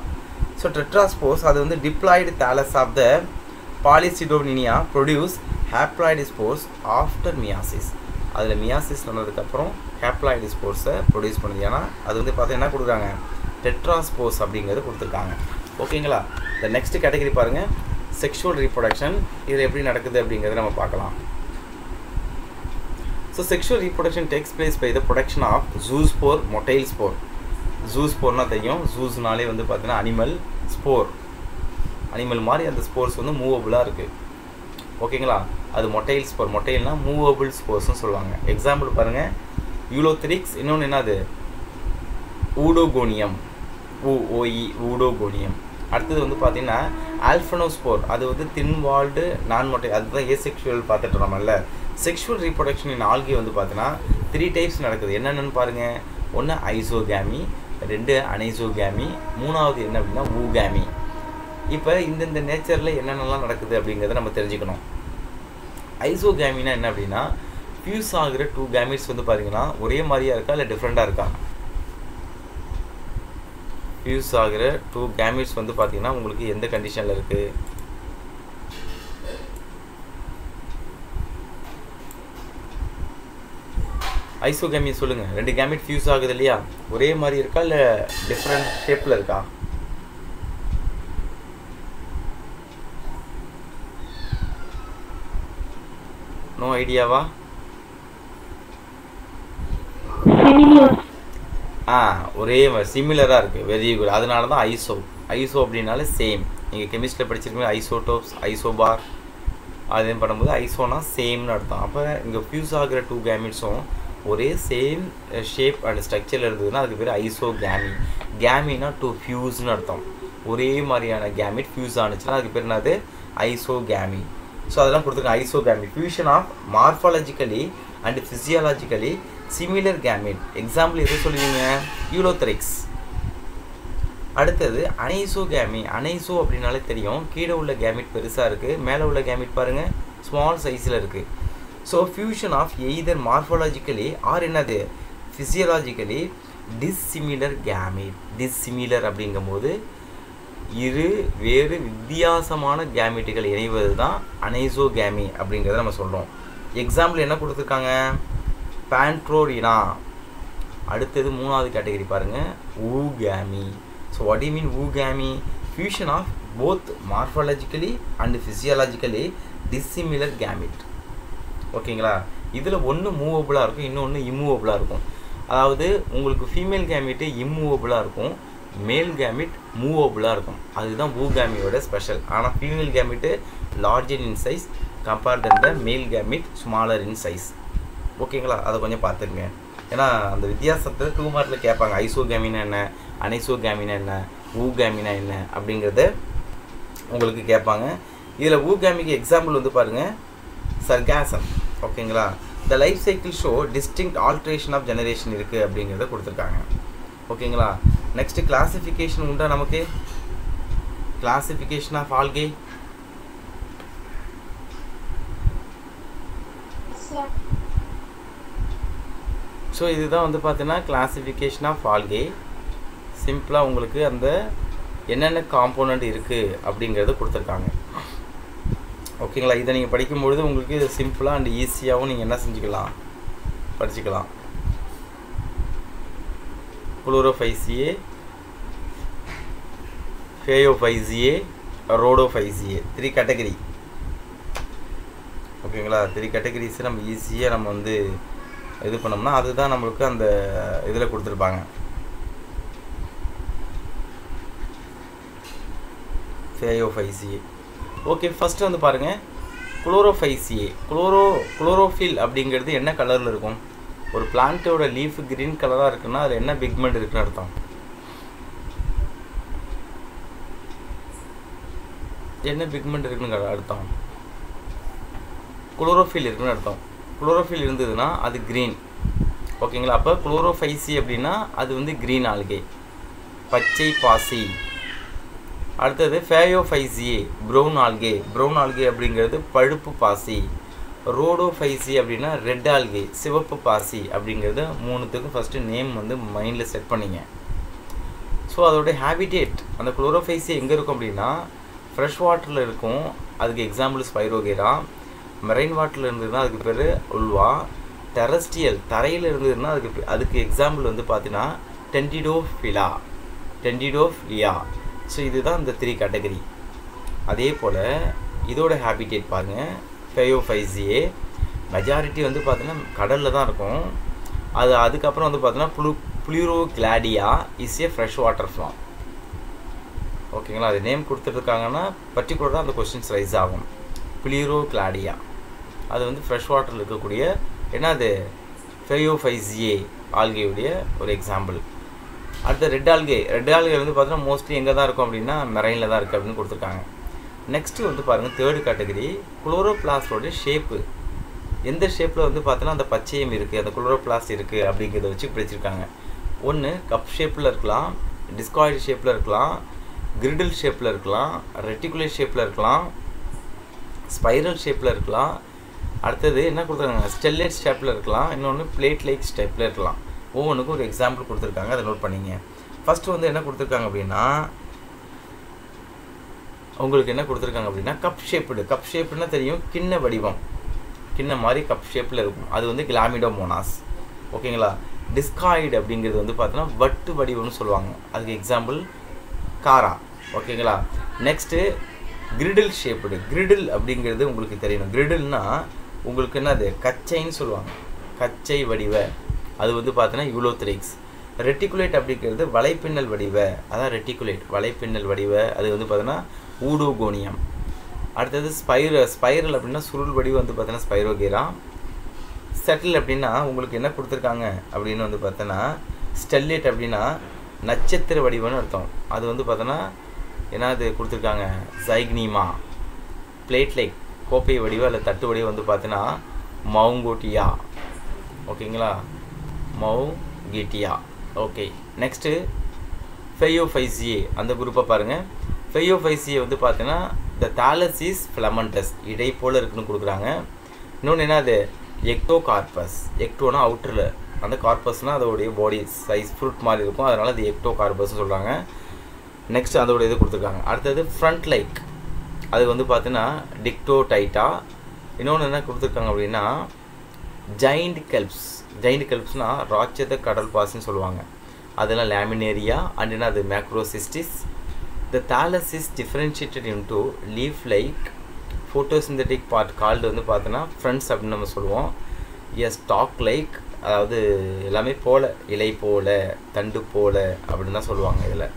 So tetraspores அது வந்து diploid thallus of the Polysiphonia produce haploid spores after meiosis அதில் மியாசிஸ் நடந்ததுக்கப்புறம் ஹேப்ளாய்டு ஸ்போர்ட்ஸை ப்ரொடியூஸ் பண்ணுது. ஏன்னா அது வந்து பார்த்தீங்கன்னா என்ன கொடுக்குறாங்க? டெட்ராஸ்போஸ் அப்படிங்கிறது கொடுத்துருக்காங்க. ஓகேங்களா இந்த நெக்ஸ்ட் கேட்டகரி பாருங்கள் செக்ஷுவல் ரீப்ரொடக்ஷன் இதில் எப்படி நடக்குது அப்படிங்கிறத நம்ம பார்க்கலாம். So sexual reproduction takes place by the production of zoospore motile spore ஜூஸ்போர்னா தெரியும். ஜூஸ்னாலே வந்து பார்த்தீங்கன்னா அனிமல் ஸ்போர் அனிமல் மாதிரி அந்த ஸ்போர்ஸ் வந்து மூவபுளாக இருக்குது ஓகேங்களா? அது மொட்டைல் ஸ்போர் மொட்டைல்னா மூவபிள் ஸ்போர்ஸ்னு சொல்லுவாங்க. எக்ஸாம்பிள் பாருங்கள் யூலோத்ரிக்ஸ் இன்னொன்று என்னது? ஊடோகோனியம் ஊ ஓஇ ஊடோகோனியம் அடுத்தது வந்து பார்த்தீங்கன்னா ஆல்ஃபனோஸ்போர் அது வந்து தின் வால்டு நான் மொட்டை அதுதான் ஏசெக்ஷுவல் பார்த்துட்டு நம்மள செக்ஷுவல் ரீப்ரொடக்ஷன் இன் ஆல்கி வந்து பார்த்தீங்கன்னா த்ரீ டைப்ஸ் நடக்குது. என்னென்னு பாருங்கள் ஒன்று ஐசோகேமி ரெண்டு அனைசோகேமி மூணாவது என்ன அப்படின்னா ஊகேமி. இப்போ இந்தந்த நேச்சரில் என்னென்னலாம் நடக்குது அப்படிங்கிறத நம்ம தெரிஞ்சுக்கணும். ஐசோகேமினா என்ன அப்படின்னா ஃபியூஸ் ஆகிற டூ கேமிட்ஸ் வந்து பார்த்தீங்கன்னா ஒரே மாதிரியா இருக்கா இல்லை டிஃப்ரெண்ட்டாக இருக்கா? ஃபியூஸ் ஆகிற டூ கேமிட்ஸ் வந்து பார்த்தீங்கன்னா உங்களுக்கு எந்த கண்டிஷனில் இருக்குது ஐசோகேமி சொல்லுங்கள் ரெண்டு கேமிட் ஃபியூஸ் ஆகுது இல்லையா? ஒரே மாதிரி இருக்கா இல்லை டிஃப்ரெண்ட் ஷேப்பில் இருக்கா? நோ ஐடியாவா. ஆ ஒரே சிமிலராக இருக்குது வெரி குட் அதனால தான் ஐசோ. ஐசோ அப்படின்னாலே சேம் நீங்கள் கெமிஸ்ட்ரியில் படிச்சிருக்கீங்க ஐசோடோப்ஸ் ஐசோபார் அது பண்ணும்போது ஐசோனா சேம்னு அர்த்தம். அப்போ இங்கே ஃபியூஸ் ஆகிற டூ கேமிட்ஸும் ஒரே சேம் ஷேப் அண்ட் ஸ்ட்ரக்சரில் இருந்ததுன்னா அதுக்கு பேர் ஐசோ கேமி கேமினா டூ ஃபியூஸ்னு அர்த்தம். ஒரே மாதிரியான கேமிட் ஃபியூஸ் ஆனுச்சுன்னா அதுக்கு பேர் என்னது? ஐசோ கேமி ஸோ அதெல்லாம் கொடுத்துருக்காங்க. Isogamy fusion of morphologically and physiologically similar gamete example எது சொல்லுவீங்க? யூலோத்ரிக்ஸ் அடுத்தது அனைசோ கேமி அனைசோ அப்படின்னாலே தெரியும். கீழே உள்ள கேமிட் பெருசாக இருக்குது மேலே உள்ள கேமிட் பாருங்கள் ஸ்மால் சைஸில் இருக்குது so fusion of either morphologically or என்னது ஃபிசியலாஜிக்கலி டிஸ்சிமிலர் கேமிட் டிஸ்சிமிலர் அப்படிங்கும்போது இரு வேறு வித்தியாசமான கேமிட்டுகள் இணைவது தான் அனைசோ கேமி அப்படிங்கிறத நம்ம சொல்கிறோம் எக்ஸாம்பிள் என்ன கொடுத்துருக்காங்க? பேண்ட்ரோரினா அடுத்தது மூணாவது கேட்டகரி பாருங்கள் கேமி so what you mean oogamy fusion of both morphologically and physiologically dissimilar gamete ஓகேங்களா? இதில் ஒன்று மூவபுளாக இருக்கும் இன்னொன்று இம்மூவபுளாக இருக்கும். அதாவது உங்களுக்கு ஃபீமேல் கேமிட்டு இம்மூவபுளாக இருக்கும் மேல் கேமிட் மூவபுளாக இருக்கும். அதுதான் பூ கேமியோட ஸ்பெஷல் ஆனால் female gamete larger in size compared the male gamete smaller in size ஓகேங்களா? அதை கொஞ்சம் பார்த்துருங்க. ஏன்னா அந்த வித்தியாசத்தை டூ மார்க்கில் கேட்பாங்க. ஐசோ கேமினா என்ன? அனைசோ கேமினா என்ன? ஊ கேமினா என்ன? அப்படிங்கிறத உங்களுக்கு கேட்பாங்க. இதில் ஊகாமிக்கு எக்ஸாம்பிள் வந்து பாருங்கள் சர்காசம் ஓகேங்களா the life cycle show distinct alteration of generation இருக்குது அப்படிங்கிறத கொடுத்துருக்காங்க. ஓகேங்களா நெக்ஸ்ட் கிளாசிஃபிகேஷன் உண்டா நமக்கு? கிளாசிஃபிகேஷன் ஆஃப் ஆல்கே ஸோ இதுதான் வந்து பார்த்தீங்கன்னா கிளாசிஃபிகேஷன் ஆஃப் ஆல்கே சிம்பிளாக உங்களுக்கு அந்த என்னென்ன காம்போனண்ட் இருக்குது அப்படிங்கிறத கொடுத்துருக்காங்க. ஓகேங்களா? இதை நீங்கள் படிக்கும்பொழுது உங்களுக்கு சிம்பிளாக அண்ட் ஈஸியாகவும் நீங்கள் என்ன செஞ்சுக்கலாம்? படிச்சுக்கலாம். Chlorophyceae Phaeophyceae Rhodophyceae. Three category ஓகேங்களா? த்ரீ கேட்டகரிஸை நம்ம ஈஸியாக நம்ம வந்து இது பண்ணோம்னா அதுதான் நம்மளுக்கு அந்த இதில் கொடுத்துருப்பாங்க. ஃபேயோஃபைசியே. ஓகே ஃபஸ்ட்டு வந்து பாருங்கள் குளோரோஃபைசியே குளோரோ குளோரோஃபில் அப்படிங்கிறது என்ன கலரில் இருக்கும்? ஒரு பிளான்ட்டோட லீஃப் க்ரீன் கலராக இருக்குன்னா அதில் என்ன பிக்மெண்ட் இருக்குன்னு அர்த்தம்? என்ன பிக்மெண்ட் இருக்குன்னு அர்த்தம்? குளோரோஃபில் இருக்குன்னு அர்த்தம். குளோரோஃபில் இருந்ததுன்னா அது க்ரீன் ஓகேங்களா அப்போ குளோரோஃபைசி அப்படின்னா அது வந்து க்ரீன் ஆல்கே பச்சை பாசி. அடுத்தது Phaeophyceae brown algae brown algae அப்படிங்கிறது பழுப்பு பாசி. ரோடோஃபைசி அப்படின்னா ரெட் ஆல்கே சிவப்பு பாசி அப்படிங்கிறது மூணுத்துக்கும் ஃபஸ்ட்டு நேம் வந்து மைண்டில் செட் பண்ணிங்க. ஸோ அதோடைய ஹேபிடேட் அந்த குளோரோஃபைசி எங்கே இருக்கும் அப்படின்னா ஃப்ரெஷ் வாட்டரில் இருக்கும். அதுக்கு எக்ஸாம்பிள் ஸ்பைரோகேரா மெரைன் வாட்டரில் இருந்ததுன்னா அதுக்கு பேர் உல்வா டெரஸ்டியல் தரையில் இருந்ததுன்னா அதுக்கு அதுக்கு எக்ஸாம்பிள் வந்து பார்த்தீங்கன்னா டென்டிடோஃபிலா டென்டிடோஃபிலியா ஸோ இதுதான் இந்த த்ரீ கேட்டகரி அதே போல் இதோட ஹேபிடேட் பாருங்கள் ஃபேயோஃபைசியே மெஜாரிட்டி வந்து பார்த்தீங்கன்னா கடலில் தான் இருக்கும். அது அதுக்கப்புறம் வந்து பார்த்தீங்கன்னா blue Pleurocladia is a fresh water form ஓகேங்களா அது நேம் கொடுத்துட்ருக்காங்கன்னா பர்டிகுலராக அந்த கொஸ்டின்ஸ் ரைஸ் ஆகும். புளியூரோ கிளாடியா அது வந்து ஃப்ரெஷ் வாட்டரில் இருக்கக்கூடிய என்ன அது ஃபேயோஃபைசியே ஆல்கையுடைய ஒரு எக்ஸாம்பிள் அடுத்து ரெட் ஆல்கே ரெட் ஆல்கே வந்து பார்த்தீங்கன்னா மோஸ்ட்லி எங்கே தான் இருக்கும் அப்படின்னா மெரைனில் தான் இருக்குது அப்படின்னு கொடுத்துருக்காங்க. நெக்ஸ்ட்டு வந்து பாருங்கள் தேர்டு கேட்டகரி குளோரோபிளாஸ்டோடைய ஷேப்பு எந்த ஷேப்பில் வந்து பார்த்தோன்னா அந்த பச்சையம் இருக்குது அந்த குளோரோபிளாஸ்ட் இருக்குது அப்படிங்கிறத வச்சு பிடிச்சிருக்காங்க ஒன்று கப் ஷேப்பில் இருக்கலாம் டிஸ்காய்டு ஷேப்பில் இருக்கலாம் கிரிடில் ஷேப்பில் இருக்கலாம் ரெட்டிகுலர் ஷேப்பில் இருக்கலாம் ஸ்பைரல் ஷேப்பில் இருக்கலாம். அடுத்தது என்ன கொடுத்துருக்காங்க? ஸ்டெல்லைட் ஷேப்பில் இருக்கலாம் இன்னொன்று பிளேட் லைக் ஷேப்பில் இருக்கலாம். ஒவ்வொன்றுக்கும் ஒரு எக்ஸாம்பிள் கொடுத்துருக்காங்க அதை நோட் பண்ணிங்க. ஃபஸ்ட்டு வந்து என்ன கொடுத்துருக்காங்க அப்படின்னா உங்களுக்கு என்ன கொடுத்துருக்காங்க அப்படின்னா கப் ஷேப்டு கப் ஷேப்புன்னா தெரியும் கிண்ண வடிவம். கிண்ண மாதிரி கப் ஷேப்பில் இருக்கும். அது வந்து கிளாமிடோ மோனாஸ் ஓகேங்களா டிஸ்காய்டு அப்படிங்கிறது வந்து பார்த்தோன்னா வட்டு வடிவம்னு சொல்லுவாங்க. அதுக்கு எக்ஸாம்பிள் காரா ஓகேங்களா நெக்ஸ்ட்டு கிரிடில் ஷேப்டு கிரிடில் அப்படிங்கிறது உங்களுக்கு தெரியணும். கிரிடில்னால் உங்களுக்கு என்னது? கச்சைன்னு சொல்லுவாங்க. கச்சை வடிவ. அது வந்து பார்த்தீங்கன்னா யூலோத்ரிக்ஸ். ரெட்டிகுலேட் அப்படிங்கிறது வலைப்பின்னல் வடிவ. அதான் ரெட்டிகுலேட் வலைப்பின்னல் வடிவ. அது வந்து பார்த்தோன்னா ஊடோகோனியம். அடுத்தது ஸ்பைர ஸ்பைரல் அப்படின்னா சுருள் வடிவம் வந்து பார்த்தீங்கன்னா ஸ்பைரோகேரா. செட்டில் அப்படின்னா உங்களுக்கு என்ன கொடுத்துருக்காங்க அப்படின்னு வந்து பார்த்தோன்னா ஸ்டெல்லேட் அப்படின்னா நட்சத்திர வடிவம்னு அர்த்தம். அது வந்து பார்த்தோன்னா என்ன அது கொடுத்துருக்காங்க? ஜைக்னிமா பிளேட்லைக் கோப்பை வடிவம் இல்லை தட்டு வடிவம் வந்து பார்த்தோன்னா மவுங்கோட்டியா. ஓகேங்களா? மவு கீட்டியா ஓகே நெக்ஸ்ட்டு ஃபெயோஃபைசியே அந்த குரூப்பை பாருங்கள் ஃபெயோஃபைசியை வந்து பார்த்தீங்கன்னா த தாலஸ் இஸ் ஃப்ளமண்டஸ் இடை போல் இருக்குன்னு கொடுக்குறாங்க. இன்னொன்று என்ன அது எக்டோ கார்பஸ் எக்டோனா அவுட்டரில் அந்த கார்பஸ்னால் அதோடைய பாடி சைஸ் ஃப்ரூட் மாதிரி இருக்கும். அதனால் அது எக்டோ கார்பஸ்னு சொல்கிறாங்க நெக்ஸ்ட் அதோட இது கொடுத்துருக்காங்க. அடுத்தது ஃப்ரண்ட் லைக் அது வந்து பார்த்தீங்கன்னா டிக்டோ டைட்டா இன்னொன்று என்ன கொடுத்துருக்காங்க அப்படின்னா ஜைண்ட் கெல்ப்ஸ் ஜைண்ட் கெல்ப்ஸ்னால் ராட்சத கடல் பாசின்னு சொல்லுவாங்க. அதெல்லாம் லேமினேரியா அண்ட் என்ன அது Macrocystis the thallus is differentiated into leaf like photosynthetic part called வந்து பார்த்தோன்னா ஃப்ரெண்ட்ஸ் அப்படின்னு நம்ம சொல்லுவோம். எஸ் ஸ்டாக் லைக் அதாவது எல்லாமே போல இலை போல தண்டு போல அப்படின்னு தான் சொல்லுவாங்க இதில்.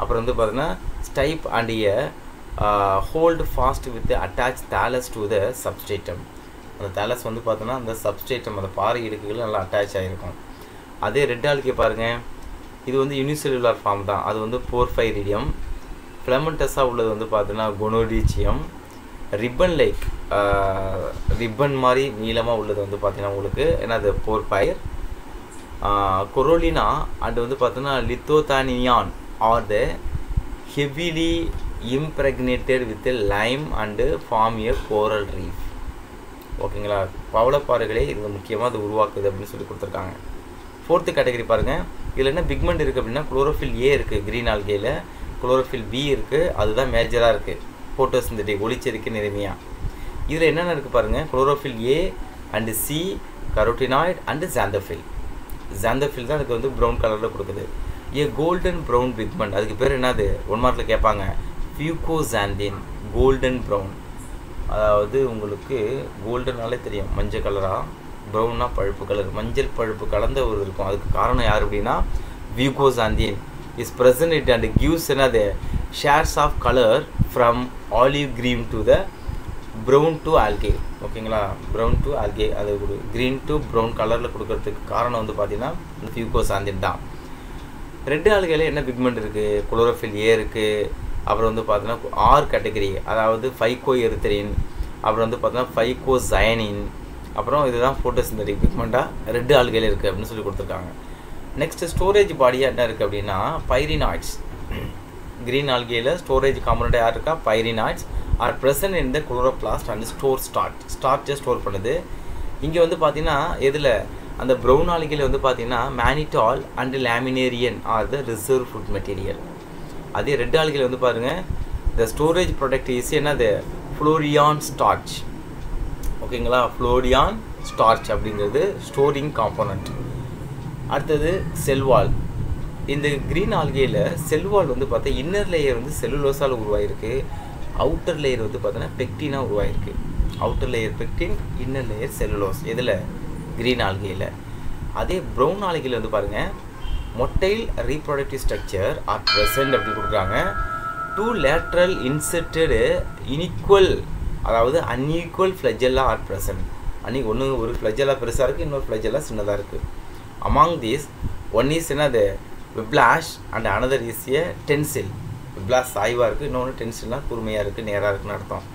அப்புறம் வந்து பார்த்தோன்னா stipe and a holdfast with attach thallus to the substratum அந்த தலஸ் வந்து பார்த்தோன்னா அந்த சப்ஸ்டேட்டம் அந்த பாறை இடுக்குகள் நல்லா அட்டாச் ஆகிருக்கும் அதே ரெட் ஆல்கே பாருங்கள் இது வந்து யூனிசெல்லுலார் ஃபார்ம் தான். அது வந்து போர் ஃபைர் ரீடியம் ஃபிளமெண்டஸாக உள்ளது வந்து பார்த்தோன்னா கொனோடீச்சியம் ரிப்பன் லைக் ரிப்பன் மாதிரி நீளமாக உள்ளது வந்து பார்த்தீங்கன்னா உங்களுக்கு என்னது போர்பயர் கொரோலினா அண்ட் வந்து பார்த்தோன்னா Lithothamnion are the heavily impregnated with lime and form a coral reef ஓகேங்களா? பவளப்பாறைகளே இது முக்கியமாக அது உருவாக்குது அப்படின்னு சொல்லி கொடுத்துருக்காங்க. ஃபோர்த்து கேட்டகரி பாருங்கள் இதில் என்ன பிக்மெண்ட் இருக்குது அப்படின்னா குளோரோஃபில் ஏ இருக்குது க்ரீன் ஆல்கேயில் குளோரோஃபில் பி இருக்குது அதுதான் மேஜராக இருக்குது ஃபோட்டோசிந்தட்டிக் ஒளிச்செருக்கு நிறமையாக இதில் என்னென்ன இருக்குது பாருங்கள் chlorophyll a and c carotenoid and xanthophyll xanthophyll தான் அதுக்கு வந்து ப்ரௌன் கலரில் கொடுக்குது. ஏ கோல்டன் ப்ரௌன் பிக்மெண்ட் அதுக்கு பேர் என்னது? ஒன் மார்க்கில் கேட்பாங்க. ஃபியூகோசாந்தின் கோல்டன் ப்ரௌன் அதாவது உங்களுக்கு கோல்டனாலே தெரியும். மஞ்சள் கலராக ப்ரௌனா பழுப்பு கலர் மஞ்சள் பழுப்பு கலந்த ஒரு இருக்கும். அதுக்கு காரணம் யார் அப்படின்னா fucoxanthin is present and and என்ன என்னது shades of colour from olive green to the brown to algae ஓகேங்களா ப்ரௌன் டு ஆல்கே அது கொடு க்ரீன் டு ப்ரௌன் கலரில் கொடுக்கறதுக்கு காரணம் வந்து பார்த்திங்கன்னா இந்த ஃபியூகோசாந்தின் தான். ரெட் ஆல்கையில் என்ன பிக்மெண்ட் இருக்குது குளோரோஃபில் ஏ இருக்குது அப்புறம் வந்து பார்த்தோன்னா ஆர் கேட்டகரி அதாவது ஃபைகோ எரித்தரின் அப்புறம் வந்து பார்த்தோன்னா ஃபைகோ ஜயனின் அப்புறம் இதுதான் ஃபோட்டோசிந்தட்டிக் பிக்மெண்ட்டாக ரெட் ஆல்கையில் இருக்குது அப்படின்னு சொல்லி கொடுத்துருக்காங்க. நெக்ஸ்ட்டு ஸ்டோரேஜ் பாடியாக என்ன இருக்குது அப்படின்னா பைரினாய்ட்ஸ் க்ரீன் ஆல்கேயில் ஸ்டோரேஜ் காம்பனண்ட்டாக யார் இருக்கா? Pyrenoids are present in the chloroplast and store start ஸ்டார்ச்சை store பண்ணுது. இங்கே வந்து பார்த்தீங்கன்னா எதில்? அந்த ப்ரௌன் ஆல்கையில் வந்து பார்த்தீங்கன்னா mannitol and laminarin are the reserve food material அதே ரெட் ஆல்கையில் வந்து பாருங்கள் த ஸ்டோரேஜ் ப்ராடக்ட் இஸ் என்னது? ஃப்ளோரியான் ஸ்டார்ச் ஓகேங்களா? ஃப்ளோரியான் ஸ்டார்ச் அப்படிங்கிறது ஸ்டோரிங் காம்போனண்ட் அடுத்தது செல்வால். இந்த க்ரீன் ஆல்கேயில் செல்வால் வந்து பார்த்தா இன்னர் லேயர் வந்து செல்லுலோஸால் உருவாயிருக்கு. அவுட்டர் லேயர் வந்து பார்த்தோன்னா பெக்டினாக உருவாயிருக்கு. Outer layer pectin inner layer cellulose இதில் க்ரீன் ஆல்கேயில் அதே ப்ரௌன் ஆல்கேயில் வந்து பாருங்கள் motile reproductive structure are present அப்படி கொடுக்குறாங்க. டூ லேட்ரல் இன்செர்டடு இன்இக்குவல் அதாவது அன்ஈக்குவல் ஃப்ளஜெல்லா ஆர் ப்ரெசன்ட் அன்றைக்கி ஒன்று ஒரு ஃப்ளஜெல்லாம் பெருசாக இருக்குது இன்னொரு ஃப்ளஜெல்லாம் சின்னதாக இருக்குது அமாங் தீஸ் ஒன் இஸ் என்னது? Whiplash and another is a tinsel whiplash சாய்வாக இருக்குது இன்னொன்று டென்சில்னால் கூர்மையாக இருக்குது நேராக இருக்குன்னு அர்த்தம்.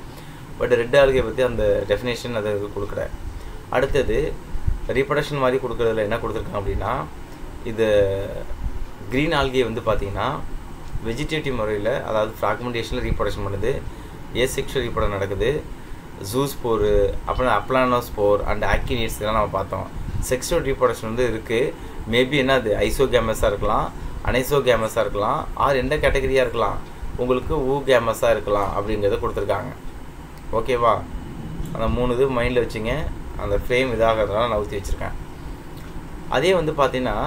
பட் ரெட் ஆல்கே பற்றி அந்த டெஃபினேஷன் அதை கொடுக்குற அடுத்தது ரீப்ரொடக்ஷன் மாதிரி கொடுக்குறதுல என்ன கொடுத்துருக்காங்க அப்படின்னா இது க்ரீன் ஆல்கே வந்து பார்த்தீங்கன்னா வெஜிடேட்டிவ் முறையில் அதாவது ஃப்ராக்மெண்டேஷனில் ரீப்ரொடக்ஷன் பண்ணுது. ஏசெக்ஷுவல் ரீப்ரொடக்ஷன் நடக்குது. ஜூஸ் போர் அப்புறம் அப்ளானோஸ்போர் அண்ட் ஆக்கினீட்ஸ் இதெல்லாம் நம்ம பார்த்தோம். செக்ஷுவல் ரீப்ரொடக்ஷன் வந்து இருக்குது மேபி என்ன அது? ஐசோகேமஸாக இருக்கலாம் அனைசோ கேமஸாக இருக்கலாம் ஆர் எந்த கேட்டகரியாக இருக்கலாம். உங்களுக்கு ஊ கேமஸாக இருக்கலாம் அப்படிங்கிறத கொடுத்துருக்காங்க. ஓகேவா அந்த மூணு இது மைண்டில் வச்சுங்க. அந்த ஃப்ரேம் இதாகிறதுனால நான் ஊற்றி வச்சுருக்கேன். அதே வந்து பார்த்தீங்கன்னா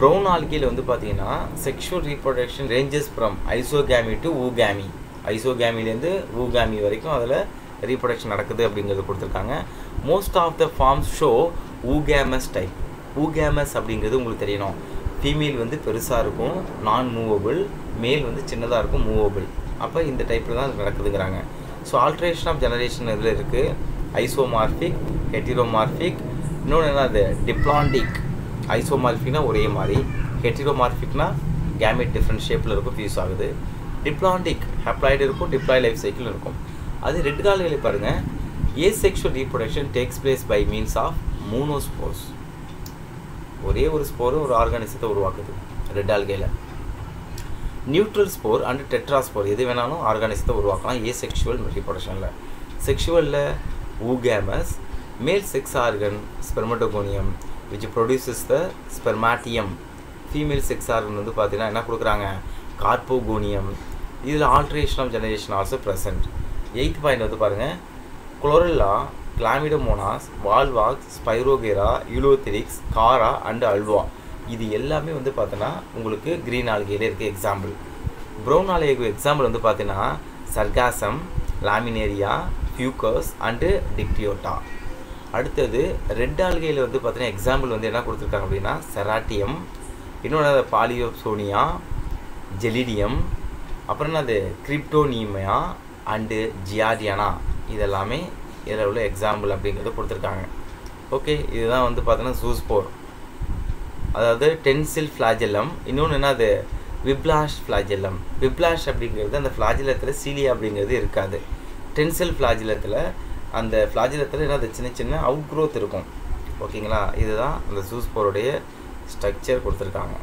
ப்ரௌன் ஆல்கியில் வந்து பார்த்தீங்கன்னா sexual reproduction ranges from isogamy to oogamy ஐசோகேமிலேருந்து ஊகேமி வரைக்கும் அதில் ரீப்ரொடக்ஷன் நடக்குது அப்படிங்கிறது கொடுத்துருக்காங்க. Most of the forms show oogamous type oogamous அப்படிங்கிறது உங்களுக்கு தெரியணும். ஃபீமேல் வந்து பெருசாக இருக்கும் நான் மூவபிள் மேல் வந்து சின்னதாக இருக்கும் மூவபிள் அப்போ இந்த டைப்பில் தான் நடக்குதுங்கிறாங்க. ஸோ ஆல்ட்ரேஷன் ஆஃப் ஜெனரேஷன் இதில் இருக்குது ஐசோமார்ஃபிக் ஹெட்டிரோமார்ஃபிக் இன்னொன்று என்ன அது டிப்ளாண்டிக் ஐசோமார்ஃபிக்னா ஒரே மாதிரி ஹெட்ரோமார்ஃபிக்னா கேமெட் டிஃப்ரெண்ட் ஷேப்பில் இருக்கும் ஃபியூஸ் ஆகுது. டிப்ளாண்டிக் ஹெப்ளாய்டு இருக்கும் டிப்ளாய் லைஃப் சைக்கிள் இருக்கும். அது ரெட் கால்களை பாருங்கள் asexual reproduction takes place by means of monospores ஒரே ஒரு ஸ்போரும் ஒரு ஆர்கானிசத்தை உருவாக்குது ரெட் ஆல்கையில் நியூட்ரல் ஸ்போர் அண்ட் டெட்ராஸ்போர் எது வேணாலும் ஆர்கானிசத்தை உருவாக்கலாம் ஏ sexual ரீப்ரொடக்ஷனில் செக்ஷுவலில் oogamous male sex organ spermatogonium which produces the spermatium female sex organ வந்து பார்த்தீங்கன்னா என்ன கொடுக்குறாங்க? கார்போகோனியம் இதில் alteration of generation also present eighth point வந்து பாருங்கள் Chlorella Chlamydomonas Volvox Spirogyra Ulothrix Chara and Ulva இது எல்லாமே வந்து பார்த்தோன்னா உங்களுக்கு க்ரீன் ஆல்கையில் இருக்குது எக்ஸாம்பிள் ப்ரௌன் ஆல்கேக்கு எக்ஸாம்பிள் வந்து பார்த்தீங்கன்னா Sargassum Laminaria Fucus and Dictyota அடுத்தது ரெட் ஆல்கையில் வந்து பார்த்தீங்கன்னா எக்ஸாம்பிள் வந்து என்ன கொடுத்துருக்காங்க அப்படின்னா செராட்டியம் இன்னொன்று பாலியோசோனியா ஜெலிடியம் அப்புறம் என்னது கிரிப்டோனீமியா அண்டு ஜியாடியானா இதெல்லாமே இதில் உள்ள எக்ஸாம்பிள் அப்படிங்கிறது கொடுத்துருக்காங்க. ஓகே இதுதான் வந்து பார்த்தோன்னா ஜூஸ்போர் அதாவது டென்சில் ஃப்ளாஜெல்லம் இன்னொன்று என்ன அது விப்ளாஷ் ஃப்ளாஜெல்லம் விப்ளாஷ் அப்படிங்கிறது அந்த ஃப்ளாஜிலத்தில் சீலியா அப்படிங்கிறது இருக்காது. டென்சில் ஃப்ளாஜிலத்தில் அந்த ஃப்ளாஜிலத்தில் என்னது சின்ன சின்ன அவுட் க்ரோத் இருக்கும். ஓகேங்களா? இதுதான் அந்த ஜூஸ்போருடைய ஸ்ட்ரக்சர் கொடுத்துருக்காங்க.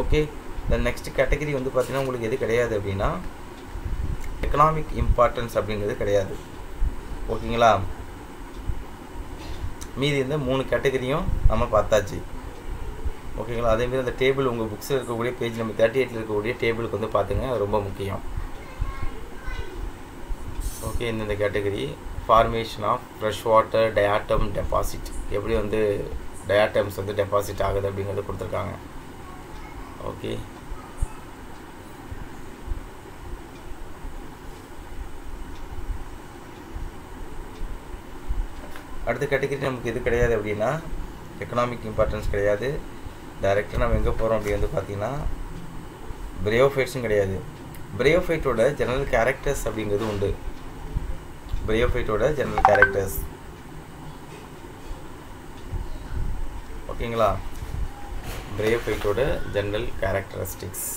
ஓகே? தென் நெக்ஸ்ட் கேட்டகரி வந்து பார்த்திங்கன்னா உங்களுக்கு எது கிடையாது அப்படின்னா எக்கனாமிக் இம்பார்ட்டன்ஸ் அப்படிங்கிறது கிடையாது. ஓகேங்களா? மீதி இந்த மூணு கேட்டகரியும் நம்ம பார்த்தாச்சு. ஓகேங்களா? அதேமாரி அந்த டேபிள் உங்கள் புக்ஸில் இருக்கக்கூடிய பேஜ் நம்பர் தேர்ட்டி எயிட்டில் இருக்கக்கூடிய டேபிளுக்கு வந்து பார்த்துங்க அது ரொம்ப முக்கியம். ஓகே இந்தந்த category formation of fresh water diatom deposit எப்படி வந்து டயாட்டம்ஸ் வந்து டெபாசிட் ஆகுது அப்படிங்கிறது கொடுத்துருக்காங்க. ஓகே அடுத்த கேட்டகரி நமக்கு இது கிடையாது அப்படின்னா எக்கனாமிக் இம்பார்ட்டன்ஸ் கிடையாது. டைரெக்டாக நம்ம எங்கே போகிறோம் அப்படி வந்து பார்த்தீங்கன்னா பிரேயோஃபைட்ஸும் கிடையாது. பிரேயோஃபைட்டோட ஜெனரல் கேரக்டர்ஸ் அப்படிங்கிறது உண்டு. பிரேயோஃபைட்டோட ஜெனரல் கேரக்டர்ஸ் ஓகேங்களா பிரேயோஃபைட்டோட ஜெனரல் கேரக்டரிஸ்டிக்ஸ்